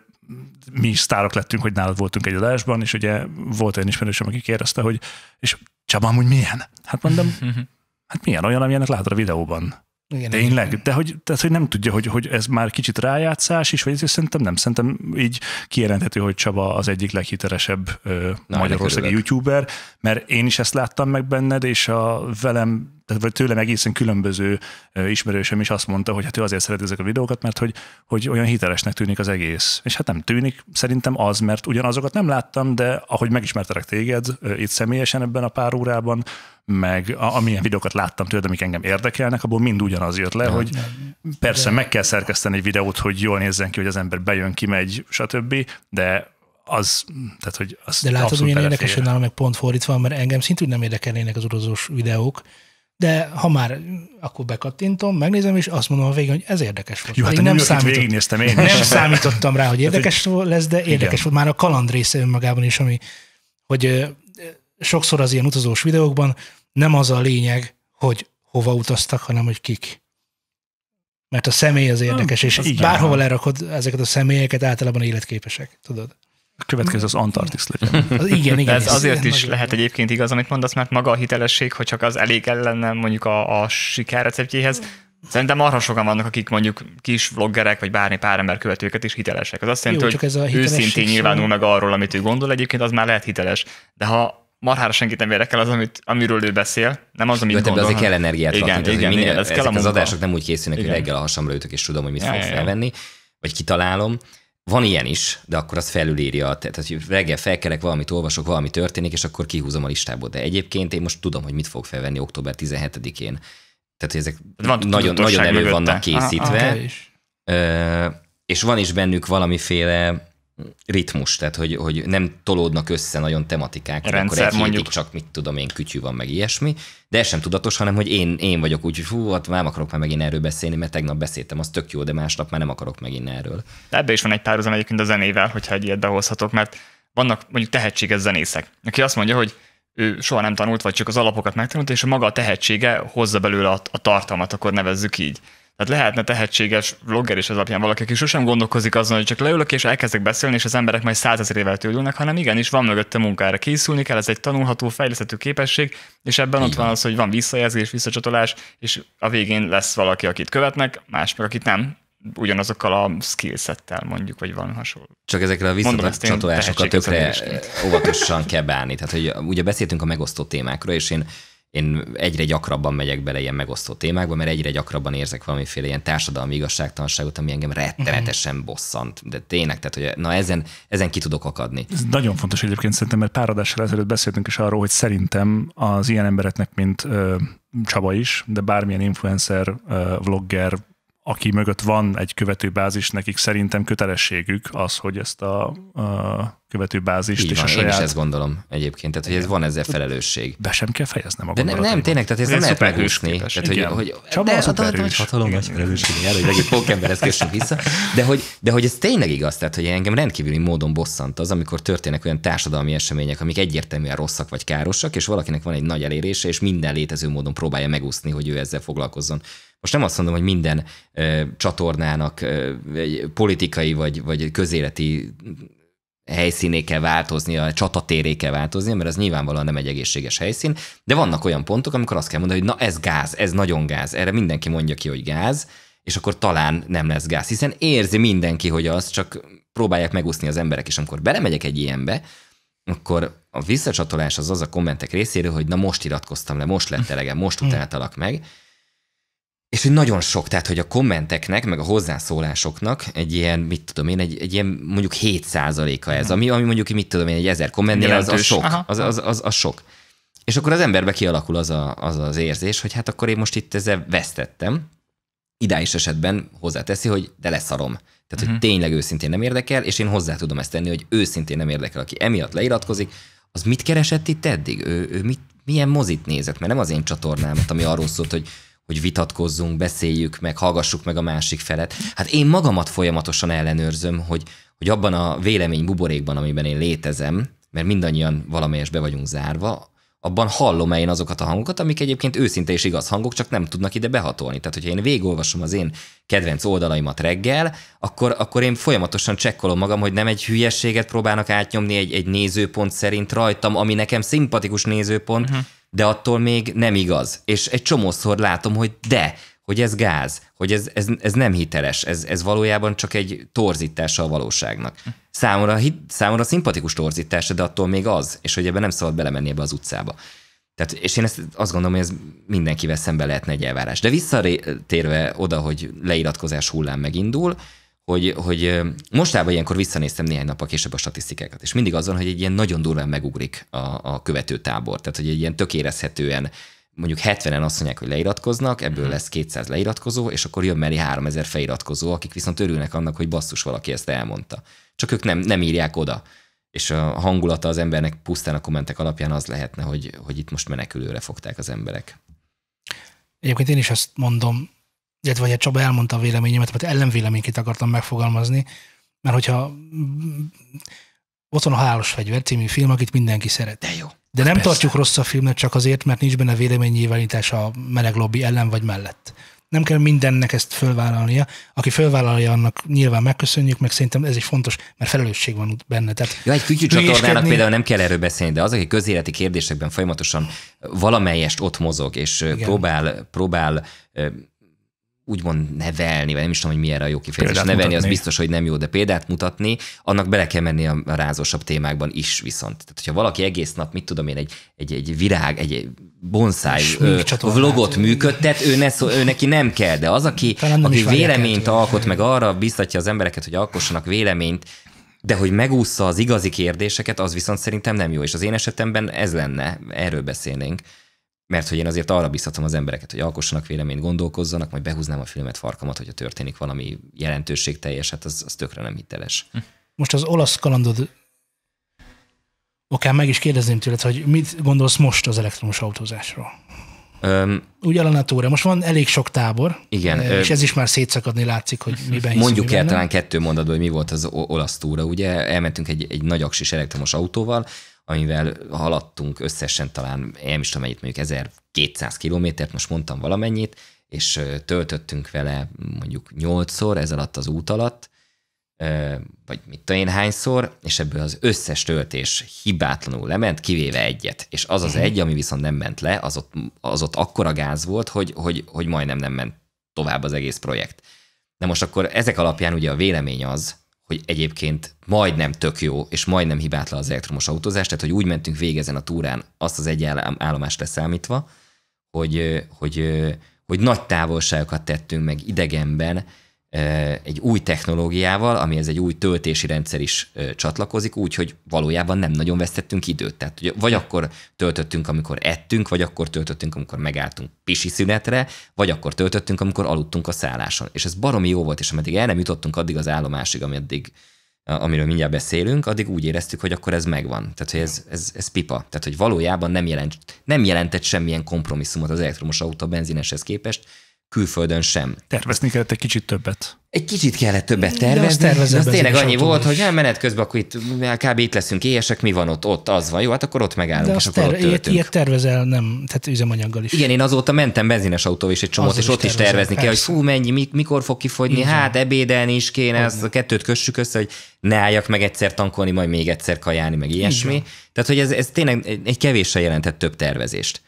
mi is sztárok lettünk, hogy nálad voltunk egy adásban, és ugye volt olyan ismerősöm, aki kérdezte, hogy és Csaba, amúgy milyen? Hát mondom, hát milyen olyan, amilyenek látod a videóban. Igen, Tényleg? De hogy, tehát, hogy nem tudja, hogy, hogy ez már kicsit rájátszás is, vagy ez szerintem nem. Szerintem így kijelenthető, hogy Csaba az egyik leghitelesebb ö, Na, magyarországi youtuber, mert én is ezt láttam meg benned, és a velem, tehát vagy tőlem egészen különböző ismerősöm is azt mondta, hogy hát ő azért szeret ezek a videókat, mert hogy, hogy olyan hitelesnek tűnik az egész. És hát nem tűnik, szerintem az, mert ugyanazokat nem láttam, de ahogy megismertelek téged itt személyesen ebben a pár órában, meg a, amilyen videókat láttam tőled, amik engem érdekelnek, abból mind ugyanaz jött le, Aha. hogy persze meg kell szerkeszteni egy videót, hogy jól nézzen ki, hogy az ember bejön, kimegy, stb., de az, tehát hogy az De látod, milyen érdekes, hogy nálam meg pont fordítva, mert engem szintúgy nem érdekelnének az utazós videók, de ha már akkor bekattintom, megnézem, és azt mondom a végén, hogy ez érdekes volt. Jó, hát nem számított, végignéztem én is. nem számítottam rá, hogy érdekes lesz, de érdekes igen. volt már a kaland része önmagában is, ami, hogy ö, sokszor az ilyen utazós videókban nem az a lényeg, hogy hova utaztak, hanem hogy kik. Mert a személy az érdekes, és igen. bárhova lerakod ezeket a személyeket, általában életképesek, tudod? A következő az Antarktisz legyen. Az, igen, igen. ez azért is lehet egyébként igaz, amit mondasz, mert maga a hitelesség, hogy csak az elég lenne mondjuk a, a sikerreceptjéhez, Szerintem arra sokan vannak, akik mondjuk kis vloggerek, vagy bármi pár ember követőket is hitelesek. Az azt jelenti, Jó, hogy csak ez a őszintén nyilvánul meg arról, amit ő gondol, egyébként az már lehet hiteles. De ha marhára senkit nem érdekel az, amit, amiről ő beszél, nem az, amit Jó, gondol. azért kell energiát Igen, rakni. igen, hogy igen, minden, ez kell ezek a az adások nem úgy készülnek, hogy Igen. reggel a hasamra ütök, és tudom, hogy mit Ja, fogok ja. felvenni, vagy kitalálom. Van ilyen is, de akkor az felülírja, tehát hogy reggel felkelek, valamit olvasok, valami történik, és akkor kihúzom a listából. De egyébként én most tudom, hogy mit fog felvenni október 17-én. Tehát, hogy ezek Van nagyon, nagyon elő mögötte. vannak készítve. És- Ö, és van is bennük valamiféle ritmus, tehát hogy, hogy nem tolódnak össze nagyon tematikák, hogy Rendszer, akkor egy mondjuk. csak mit tudom én, kütyű van, meg ilyesmi, de ez sem tudatos, hanem hogy én, én vagyok úgy, hogy hú, hát nem akarok már megint erről beszélni, mert tegnap beszéltem, az tök jó, de másnap már nem akarok megint erről. De ebbe is van egy párhuzam egyébként a zenével, hogyha egy ilyet behozhatok, mert vannak mondjuk tehetséges zenészek, aki azt mondja, hogy ő soha nem tanult, vagy csak az alapokat megtanult, és a maga a tehetsége hozza belőle a, a tartalmat, akkor nevezzük így. Tehát lehetne tehetséges vlogger is az alapján valaki, aki sosem gondolkozik azon, hogy csak leülök és elkezdek beszélni, és az emberek majd százezerével tőlülnek, hanem igenis van mögötte munkára készülni kell, ez egy tanulható, fejleszthető képesség, és ebben Így ott van van. az, hogy van visszajelzés, visszacsatolás, és a végén lesz valaki, akit követnek, más meg akit nem, ugyanazokkal a skillsettel mondjuk, vagy valami hasonló. Csak ezekre a visszacsatolásokat tökre óvatosan kell bánni. Tehát, hogy ugye beszéltünk a megosztó témákról, és én én egyre gyakrabban megyek bele ilyen megosztó témákba, mert egyre gyakrabban érzek valamiféle ilyen társadalmi igazságtalanságot, ami engem rettenetesen bosszant. De tényleg, tehát hogy na ezen, ezen ki tudok akadni. Ez nagyon fontos egyébként szerintem, mert pár adással ezelőtt beszéltünk is arról, hogy szerintem az ilyen embereknek, mint ö, Csaba is, de bármilyen influencer, ö, vlogger, aki mögött van egy követőbázis, nekik szerintem kötelességük az, hogy ezt a, a követőbázist Így és van, a én is saját... ezt gondolom egyébként, tehát hogy ez van ezzel felelősség. Be sem kell fejeznem a De nem, nem, tényleg, tehát ezt Ez nem lehet képesség. Tehát, hogy, Igen. hogy, Csaba de, a de, de, szuperhős. hatalom, nagy felelősség, jár, hogy megint pókemberhez kössünk vissza. De hogy, de hogy ez tényleg igaz, tehát hogy engem rendkívüli módon bosszant az, amikor történnek olyan társadalmi események, amik egyértelműen rosszak vagy károsak, és valakinek van egy nagy elérése, és minden létező módon próbálja megúszni, hogy ő ezzel foglalkozzon. Most nem azt mondom, hogy minden ö, csatornának ö, egy politikai vagy, vagy közéleti helyszíné kell változni, a csatatéré kell változni, mert az nyilvánvalóan nem egy egészséges helyszín, de vannak olyan pontok, amikor azt kell mondani, hogy na ez gáz, ez nagyon gáz, erre mindenki mondja ki, hogy gáz, és akkor talán nem lesz gáz, hiszen érzi mindenki, hogy az, csak próbálják megúszni az emberek, és amikor belemegyek egy ilyenbe, akkor a visszacsatolás az az a kommentek részéről, hogy na most iratkoztam le, most lett elegem, most utáltalak meg, és hogy nagyon sok, tehát hogy a kommenteknek, meg a hozzászólásoknak egy ilyen, mit tudom én, egy, egy ilyen mondjuk 7 a ez, ami, ami mondjuk, mit tudom én, egy ezer kommentnél az, az sok, Aha. az, az, az, az sok. És akkor az emberbe kialakul az, a, az az érzés, hogy hát akkor én most itt ezzel vesztettem. Ideális esetben hozzáteszi, hogy de leszarom. Tehát, hogy tényleg őszintén nem érdekel, és én hozzá tudom ezt tenni, hogy őszintén nem érdekel, aki emiatt leiratkozik, az mit keresett itt eddig? Ő, ő mit, milyen mozit nézett? Mert nem az én csatornámat, ami arról szólt, hogy hogy vitatkozzunk, beszéljük meg, hallgassuk meg a másik felet. Hát én magamat folyamatosan ellenőrzöm, hogy, hogy abban a vélemény buborékban, amiben én létezem, mert mindannyian valamelyes be vagyunk zárva, abban hallom-e én azokat a hangokat, amik egyébként őszinte és igaz hangok, csak nem tudnak ide behatolni. Tehát, hogyha én végigolvasom az én kedvenc oldalaimat reggel, akkor, akkor én folyamatosan csekkolom magam, hogy nem egy hülyességet próbálnak átnyomni egy, egy nézőpont szerint rajtam, ami nekem szimpatikus nézőpont, uh-huh. De attól még nem igaz. És egy csomószor látom, hogy de, hogy ez gáz, hogy ez, ez, ez nem hiteles, ez, ez valójában csak egy torzítása a valóságnak. Számomra, hit, számomra szimpatikus torzítása, de attól még az, és hogy ebben nem szabad belemenni ebbe az utcába. Tehát, és én ezt azt gondolom, hogy ez mindenkivel szembe lehetne egy elvárás. De visszatérve oda, hogy leiratkozás hullám megindul, hogy, hogy mostában ilyenkor visszanéztem néhány nappal később a statisztikákat, és mindig azon, hogy egy ilyen nagyon durván megugrik a, a követő tábor. Tehát, hogy egy ilyen tökérezhetően mondjuk 70-en azt mondják, hogy leiratkoznak, ebből hmm. lesz 200 leiratkozó, és akkor jön mellé 3000 feliratkozó, akik viszont örülnek annak, hogy basszus valaki ezt elmondta. Csak ők nem, nem írják oda. És a hangulata az embernek pusztán a kommentek alapján az lehetne, hogy, hogy itt most menekülőre fogták az emberek. Egyébként én is azt mondom, illetve vagy a Csaba elmondta a véleményemet, mert ellenvéleményként akartam megfogalmazni, mert hogyha ott van a Halálos Fegyver című film, akit mindenki szeret. De jó. De nem Persze. tartjuk rossz a filmet csak azért, mert nincs benne véleménynyilvánítás a meleg lobby ellen vagy mellett. Nem kell mindennek ezt fölvállalnia. Aki fölvállalja, annak nyilván megköszönjük, meg szerintem ez is fontos, mert felelősség van benne. Tehát ja, egy kütyű csatornának például nem kell erről beszélni, de az, aki közéleti kérdésekben folyamatosan valamelyest ott mozog, és Igen. próbál, próbál úgymond nevelni, vagy nem is tudom, hogy milyen a jó kifejezés. Példát nevelni mutatni. az biztos, hogy nem jó, de példát mutatni, annak bele kell menni a rázósabb témákban is viszont. Tehát, hogyha valaki egész nap, mit tudom én, egy, egy, egy virág, egy bonsai vlogot működtet, ő, ne szó, ő neki nem kell, de az, aki, aki véleményt alkot, meg arra biztatja az embereket, hogy alkossanak véleményt, de hogy megúszza az igazi kérdéseket, az viszont szerintem nem jó. És az én esetemben ez lenne, erről beszélnénk mert hogy én azért arra biztatom az embereket, hogy alkossanak véleményt, gondolkozzanak, majd behúznám a filmet farkamat, hogyha történik valami jelentőségteljes, hát az, az tökre nem hiteles. Hm. Most az olasz kalandod okán meg is kérdezném tőled, hogy mit gondolsz most az elektromos autózásról? Um, Úgy Alanatóra. Most van elég sok tábor, igen, és ez is már szétszakadni látszik, hogy miben Mondjuk el talán kettő mondatban, hogy mi volt az olasz túra. Ugye elmentünk egy, egy nagy aksis elektromos autóval, amivel haladtunk összesen talán, én is tudom mennyit, mondjuk 1200 kilométert, most mondtam valamennyit, és töltöttünk vele mondjuk 8-szor ez alatt az út alatt, vagy mit tudom én hányszor, és ebből az összes töltés hibátlanul lement, kivéve egyet. És az az mhm. egy, ami viszont nem ment le, az ott, az ott akkora gáz volt, hogy, hogy, hogy majdnem nem ment tovább az egész projekt. De most akkor ezek alapján ugye a vélemény az, hogy egyébként majdnem tök jó, és majdnem hibátlan az elektromos autózás, tehát hogy úgy mentünk végezen a túrán, azt az egy állomást leszámítva, hogy, hogy, hogy nagy távolságokat tettünk meg idegenben, egy új technológiával, amihez egy új töltési rendszer is csatlakozik, úgyhogy valójában nem nagyon vesztettünk időt. Tehát vagy akkor töltöttünk, amikor ettünk, vagy akkor töltöttünk, amikor megálltunk pisi szünetre, vagy akkor töltöttünk, amikor aludtunk a szálláson. És ez baromi jó volt, és ameddig el nem jutottunk addig az állomásig, ameddig amiről mindjárt beszélünk, addig úgy éreztük, hogy akkor ez megvan. Tehát, hogy ez, ez, ez pipa. Tehát, hogy valójában nem, jelent, nem jelentett semmilyen kompromisszumot az elektromos autó a benzineshez képest, külföldön sem. Tervezni kellett egy kicsit többet. Egy kicsit kellett többet tervezni. De az, az tényleg annyi volt, hogy nem menet közben, akkor itt kb. itt leszünk éhesek, mi van ott, ott az van, jó, hát akkor ott megállunk, de és akkor ter- ott ilyet, ilyet, tervezel, nem, tehát üzemanyaggal is. Igen, én azóta mentem benzines autó is egy csomót, és ott is tervezni persze. kell, hogy fú, mennyi, mikor fog kifogyni, Igen. hát ebédelni is kéne, ezt a kettőt kössük össze, hogy ne álljak meg egyszer tankolni, majd még egyszer kajálni, meg ilyesmi. Igen. Tehát, hogy ez, ez tényleg egy kevéssel jelentett több tervezést.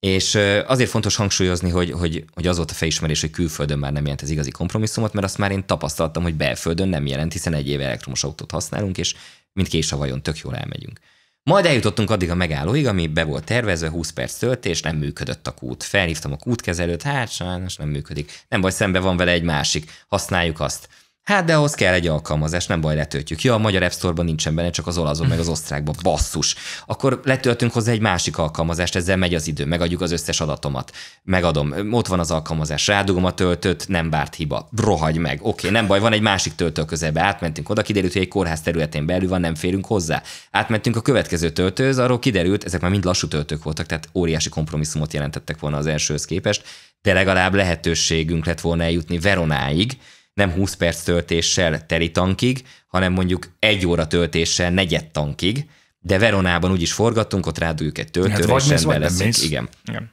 És azért fontos hangsúlyozni, hogy, hogy, hogy az volt a felismerés, hogy külföldön már nem jelent ez igazi kompromisszumot, mert azt már én tapasztaltam, hogy belföldön nem jelent, hiszen egy éve elektromos autót használunk, és mint vajon tök jól elmegyünk. Majd eljutottunk addig a megállóig, ami be volt tervezve, 20 perc töltés, nem működött a kút. Felhívtam a kútkezelőt, hát sajnos nem működik. Nem baj, szembe van vele egy másik, használjuk azt. Hát de ahhoz kell egy alkalmazás, nem baj, letöltjük. Ja, a magyar App Store-ban nincsen benne, csak az olazon, meg az osztrákban. Basszus. Akkor letöltünk hozzá egy másik alkalmazást, ezzel megy az idő, megadjuk az összes adatomat. Megadom, ott van az alkalmazás, rádugom a töltőt, nem bárt hiba. Rohagy meg. Oké, nem baj, van egy másik töltő közelbe. Átmentünk oda, kiderült, hogy egy kórház területén belül van, nem férünk hozzá. Átmentünk a következő töltőhöz, arról kiderült, ezek már mind lassú töltők voltak, tehát óriási kompromisszumot jelentettek volna az elsőhöz képest, de legalább lehetőségünk lett volna eljutni Veronáig, nem 20 perc töltéssel teli tankig, hanem mondjuk egy óra töltéssel negyed tankig, de Veronában úgyis forgattunk, ott ráduljuk egy töltőre, hát vagy és rendben lesz. Igen. Igen.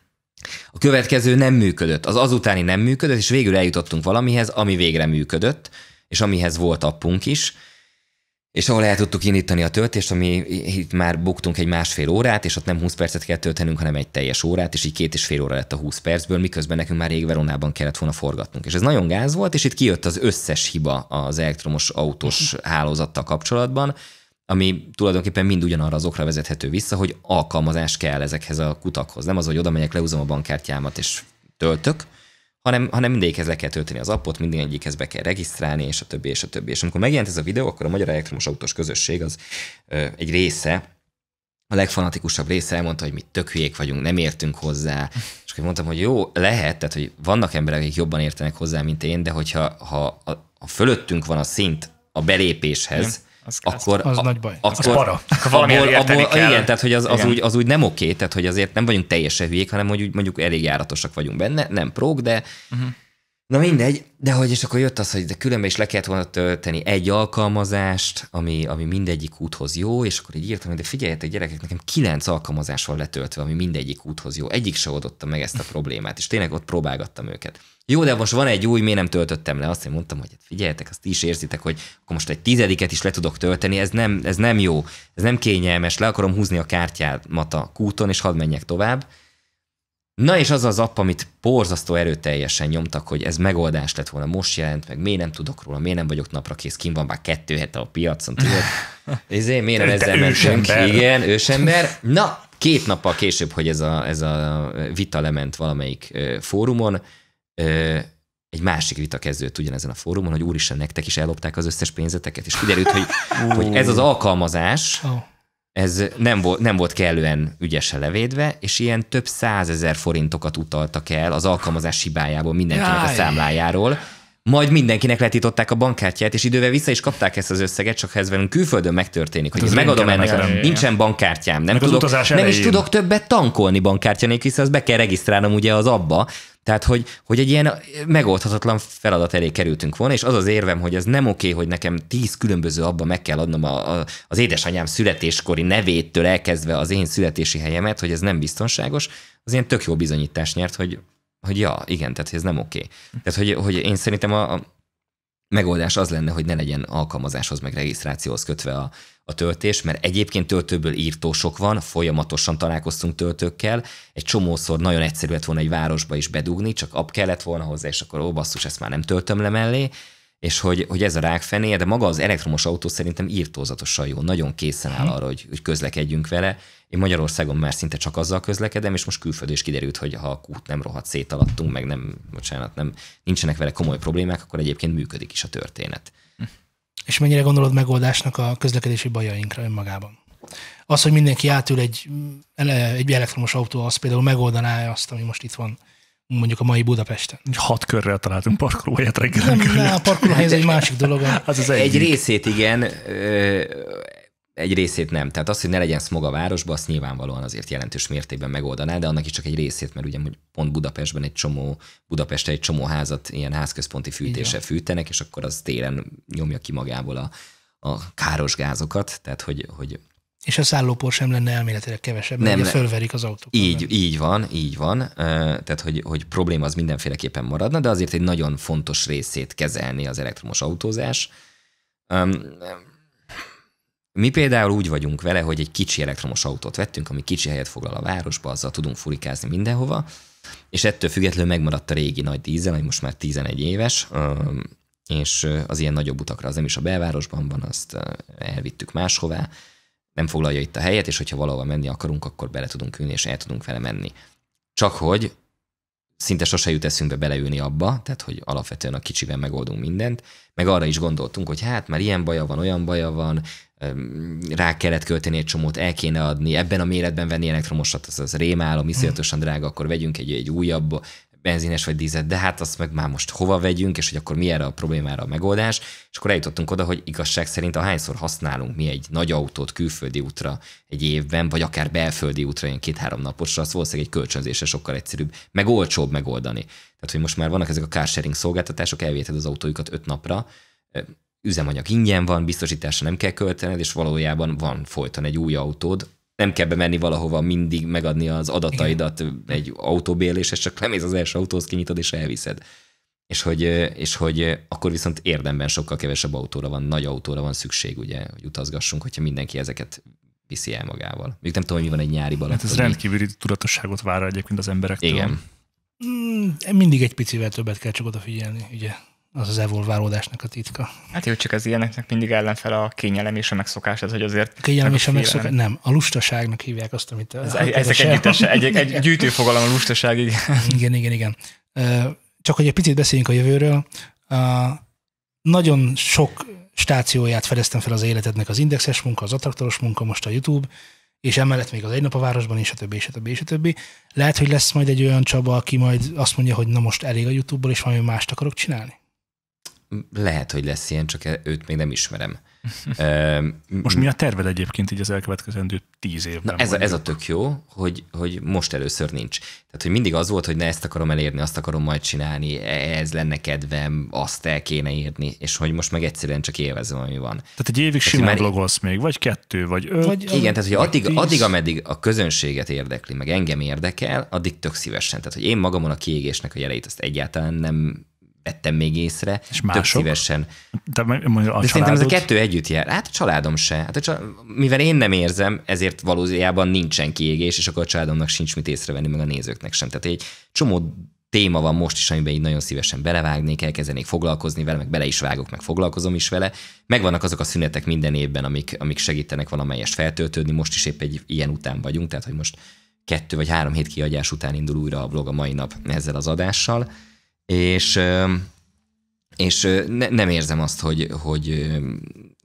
A következő nem működött, az azutáni nem működött, és végül eljutottunk valamihez, ami végre működött, és amihez volt appunk is, és ahol el tudtuk indítani a töltést, ami itt már buktunk egy másfél órát, és ott nem 20 percet kell töltenünk, hanem egy teljes órát, és így két és fél óra lett a 20 percből, miközben nekünk már rég Veronában kellett volna forgatnunk. És ez nagyon gáz volt, és itt kijött az összes hiba az elektromos autós hálózattal kapcsolatban, ami tulajdonképpen mind ugyanarra az okra vezethető vissza, hogy alkalmazás kell ezekhez a kutakhoz. Nem az, hogy oda megyek, leúzom a bankkártyámat és töltök, hanem, hanem mindegyikhez le kell tölteni az appot, mindegyikhez be kell regisztrálni, és a többi, és a többi. És amikor megjelent ez a videó, akkor a Magyar Elektromos Autós Közösség az ö, egy része, a legfanatikusabb része elmondta, hogy mi tök hülyék vagyunk, nem értünk hozzá. És akkor mondtam, hogy jó, lehet, tehát hogy vannak emberek, akik jobban értenek hozzá, mint én, de hogyha ha, ha, ha fölöttünk van a szint a belépéshez, az akkor, Az a, nagy baj. Akkor, Az para. Akkor abból, kell. Igen, tehát hogy az, az, Igen. úgy, az úgy nem oké, tehát hogy azért nem vagyunk teljesen hülyék, hanem hogy úgy mondjuk elég járatosak vagyunk benne, nem prók, de uh-huh. Na mindegy, de hogy és akkor jött az, hogy de különben is le kellett volna tölteni egy alkalmazást, ami, ami mindegyik úthoz jó, és akkor így írtam, hogy de figyeljetek gyerekek, nekem kilenc alkalmazás van letöltve, ami mindegyik úthoz jó. Egyik se oldottam meg ezt a problémát, és tényleg ott próbálgattam őket. Jó, de most van egy új, miért nem töltöttem le? Azt én mondtam, hogy hát figyeljetek, azt is érzitek, hogy akkor most egy tizediket is le tudok tölteni, ez nem, ez nem jó, ez nem kényelmes, le akarom húzni a kártyámat a kúton, és hadd menjek tovább. Na és az az app, amit borzasztó erőteljesen nyomtak, hogy ez megoldás lett volna, most jelent meg, miért nem tudok róla, miért nem vagyok napra kész, kim van már kettő hete a piacon, tudod? Ezért miért nem ezzel mentünk? Igen, ősember. Na, két nappal később, hogy ez a, ez a vita lement valamelyik fórumon, egy másik vita kezdődött ugyanezen a fórumon, hogy úristen, nektek is ellopták az összes pénzeteket, és kiderült, hogy, hogy ez az alkalmazás, ez nem volt, nem volt kellően ügyesen levédve, és ilyen több százezer forintokat utaltak el az alkalmazás hibájából mindenkinek a számlájáról, majd mindenkinek letították a bankkártyát, és idővel vissza is kapták ezt az összeget, csak ez velünk külföldön megtörténik, hogy Hát én megadom ennek, a, nincsen bankkártyám, nem, tudok, nem is tudok többet tankolni bankkártya nélkül, hiszen azt be kell regisztrálnom ugye az abba, tehát, hogy, hogy egy ilyen megoldhatatlan feladat elé kerültünk volna, és az az érvem, hogy ez nem oké, hogy nekem tíz különböző abba meg kell adnom a, a, az édesanyám születéskori nevétől elkezdve az én születési helyemet, hogy ez nem biztonságos, az ilyen tök jó bizonyítás nyert, hogy, hogy ja, igen, tehát ez nem oké. Tehát, hogy, hogy én szerintem a, a megoldás az lenne, hogy ne legyen alkalmazáshoz, meg regisztrációhoz kötve a, a töltés, mert egyébként töltőből írtósok van, folyamatosan találkoztunk töltőkkel, egy csomószor nagyon egyszerű lett volna egy városba is bedugni, csak app kellett volna hozzá, és akkor ó, basszus, ezt már nem töltöm le mellé, és hogy, hogy ez a rákfené, de maga az elektromos autó szerintem írtózatosan jó, nagyon készen áll arra, hogy, hogy közlekedjünk vele. Én Magyarországon már szinte csak azzal közlekedem, és most külföldön is kiderült, hogy ha a kút nem rohadt szét alattunk, meg nem, bocsánat, nem, nincsenek vele komoly problémák, akkor egyébként működik is a történet. És mennyire gondolod megoldásnak a közlekedési bajainkra önmagában? Az, hogy mindenki átül egy, egy elektromos autó, az például megoldaná azt, ami most itt van, mondjuk a mai Budapesten. Hat körrel találtunk parkolóhelyet Nem, reggelenként. ne, a parkolóhely ez egy másik dolog. Az az Egy részét igen, egy részét nem. Tehát az, hogy ne legyen smog a városban, azt nyilvánvalóan azért jelentős mértékben megoldaná, de annak is csak egy részét, mert ugye pont Budapestben egy csomó, Budapesten egy csomó házat ilyen házközponti fűtéssel fűtenek, és akkor az télen nyomja ki magából a, a káros gázokat, tehát hogy, hogy És a szállópor sem lenne elméletileg kevesebb, Nem, mert fölverik az autók. Így, így van, így van. Tehát, hogy, hogy probléma az mindenféleképpen maradna, de azért egy nagyon fontos részét kezelni az elektromos autózás. Mi például úgy vagyunk vele, hogy egy kicsi elektromos autót vettünk, ami kicsi helyet foglal a városba, azzal tudunk furikázni mindenhova, és ettől függetlenül megmaradt a régi nagy dízel, ami most már 11 éves, és az ilyen nagyobb utakra az nem is a belvárosban van, azt elvittük máshová, nem foglalja itt a helyet, és hogyha valahova menni akarunk, akkor bele tudunk ülni, és el tudunk vele menni. Csak hogy szinte sose jut eszünkbe beleülni abba, tehát hogy alapvetően a kicsivel megoldunk mindent, meg arra is gondoltunk, hogy hát már ilyen baja van, olyan baja van, rá kellett költeni egy csomót, el kéne adni, ebben a méretben venni elektromosat, az, az rémálom, iszonyatosan drága, akkor vegyünk egy, egy újabb benzines vagy dízet, de hát azt meg már most hova vegyünk, és hogy akkor mi erre a problémára a megoldás, és akkor eljutottunk oda, hogy igazság szerint ahányszor használunk mi egy nagy autót külföldi útra egy évben, vagy akár belföldi útra, ilyen két-három naposra, az valószínűleg egy kölcsönzésre sokkal egyszerűbb, meg olcsóbb megoldani. Tehát, hogy most már vannak ezek a carsharing szolgáltatások, elvéted az autójukat öt napra, üzemanyag ingyen van, biztosításra nem kell költened, és valójában van folyton egy új autód, nem kell bemenni valahova mindig megadni az adataidat Igen. egy autóbérléshez, csak lemész az első autóhoz, kinyitod és elviszed. és hogy, és hogy akkor viszont érdemben sokkal kevesebb autóra van, nagy autóra van szükség, ugye, hogy utazgassunk, hogyha mindenki ezeket viszi el magával. Még nem tudom, hogy mi van egy nyári Balaton. Hát ez rendkívüli tudatosságot vár egyébként az emberektől. Igen. Mm, mindig egy picivel többet kell csak odafigyelni, ugye. Az az evolválódásnak a titka. Hát jó, csak az ilyeneknek mindig ellenfel a kényelem és a megszokás, ez hogy azért... Kényelem és a megszokás, nem, a lustaságnak hívják azt, amit... Ez, ezek együttesen, egy, egy, egy gyűjtőfogalom a lustaság, igen. Igen, igen, igen. Csak hogy egy picit beszéljünk a jövőről. Nagyon sok stációját fedeztem fel az életednek az indexes munka, az attraktoros munka, most a YouTube, és emellett még az egy nap a városban, és a többi, és a többi, és a többi. Lehet, hogy lesz majd egy olyan Csaba, aki majd azt mondja, hogy na most elég a YouTube-ból, és valami mást akarok csinálni. Lehet, hogy lesz ilyen, csak őt még nem ismerem. Most mi a terved egyébként így az elkövetkezendő tíz évben? Na ez a, ez a tök jó, hogy, hogy most először nincs. Tehát, hogy mindig az volt, hogy ne ezt akarom elérni, azt akarom majd csinálni, ez lenne kedvem, azt el kéne írni, és hogy most meg egyszerűen csak élvezem, ami van. Tehát egy évig hogy simán már- még, vagy kettő, vagy öt. Vagy Igen, tehát hogy addig, tíz. addig, ameddig a közönséget érdekli, meg engem érdekel, addig tök szívesen. Tehát, hogy én magamon a kiégésnek a jeleit azt egyáltalán nem vettem még észre. És mások? szívesen. Te a De szerintem ez a családod- kettő együtt jár. Hát a családom se. Hát a csa- mivel én nem érzem, ezért valójában nincsen kiégés, és akkor a családomnak sincs mit észrevenni, meg a nézőknek sem. Tehát egy csomó téma van most is, amiben így nagyon szívesen belevágnék, elkezdenék foglalkozni vele, meg bele is vágok, meg foglalkozom is vele. Megvannak azok a szünetek minden évben, amik, amik segítenek valamelyest feltöltődni. Most is épp egy ilyen után vagyunk, tehát hogy most kettő vagy három hét kiadás után indul újra a blog a mai nap ezzel az adással. És és ne, nem érzem azt, hogy, hogy,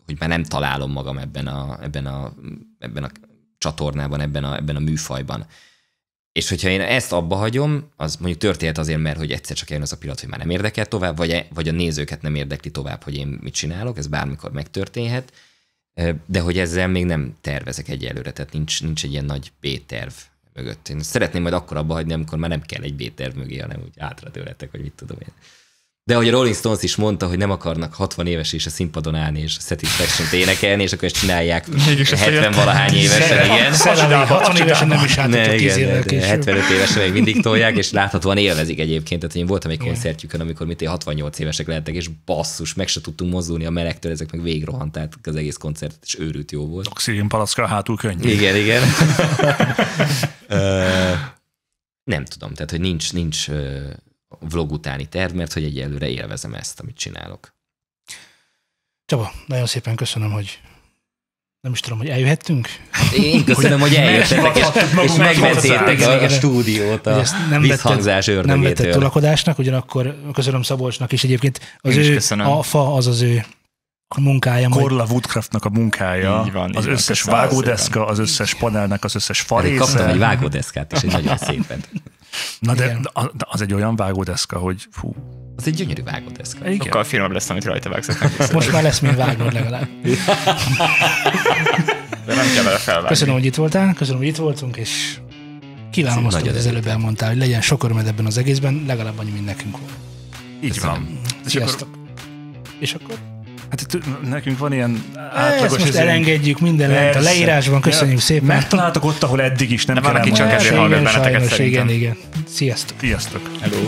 hogy már nem találom magam ebben a, ebben a, ebben a csatornában, ebben a, ebben a műfajban. És hogyha én ezt abba hagyom, az mondjuk történhet azért, mert hogy egyszer csak eljön az a pillanat, hogy már nem érdekel tovább, vagy, e- vagy a nézőket nem érdekli tovább, hogy én mit csinálok, ez bármikor megtörténhet, de hogy ezzel még nem tervezek egyelőre, tehát nincs, nincs egy ilyen nagy B-terv mögött. Én szeretném majd akkor abba hagyni, amikor már nem kell egy B-terv mögé, hanem úgy hátra tőletek, vagy mit tudom én. De hogy a Rolling Stones is mondta, hogy nem akarnak 60 éves és a színpadon állni és a Satisfaction-t énekelni, és akkor ezt csinálják Mégis ezt 70 valahány évesen, igen. Szerelmi 60 évesen nem is Ne, átadjuk 10 igen, évvel de később. 75 évesen még mindig tolják, és láthatóan élvezik egyébként. Tehát én voltam egy koncertjükön, amikor mit én 68 évesek lehettek, és basszus, meg se tudtunk mozdulni a melegtől, ezek meg végrohanták az egész koncert, és őrült jó volt. Oxigén palacka hátul könnyű. Igen, igen. Nem tudom, tehát hogy nincs, nincs vlog utáni terv, mert hogy egyelőre élvezem ezt, amit csinálok. Csaba, nagyon szépen köszönöm, hogy nem is tudom, hogy eljöhettünk. Én köszönöm, hogy eljöttetek, és, és megmentétek a, a stúdiót a ezt nem visszhangzás Nem vetted ördögétől. tolakodásnak, ugyanakkor köszönöm Szabolcsnak is egyébként. Az Én ő, köszönöm. a fa az az ő munkája. Majd Korla Woodcraftnak a munkája, Így van, így az van, összes köszönöm vágódeszka, az összes panelnek, az összes Pedig kaptam egy farésze. vágódeszkát is, egy nagyon szépet. Na de Igen. az egy olyan vágódeszka, hogy fú. Az egy gyönyörű vágódeszka. Igen. Sokkal finomabb lesz, amit rajta vágsz. most már lesz mint vágnod legalább. De nem kell vele felvágni. Köszönöm, hogy itt voltál, köszönöm, hogy itt voltunk, és kívánom azt, amit az előbb elmondtál, hogy legyen sok örömed ebben az egészben, legalább annyi, mint nekünk volt. Így van. Sziasztok! És akkor Hát itt nekünk van ilyen ezt átlagos... most izénk. elengedjük minden lent a leírásban, köszönjük Ja, szépen. Megtaláltak ott, ahol eddig is, nem De kell aki csak ezért Igen, hallgat benneteket szerintem. igen, igen. Sziasztok! Sziasztok! Hello.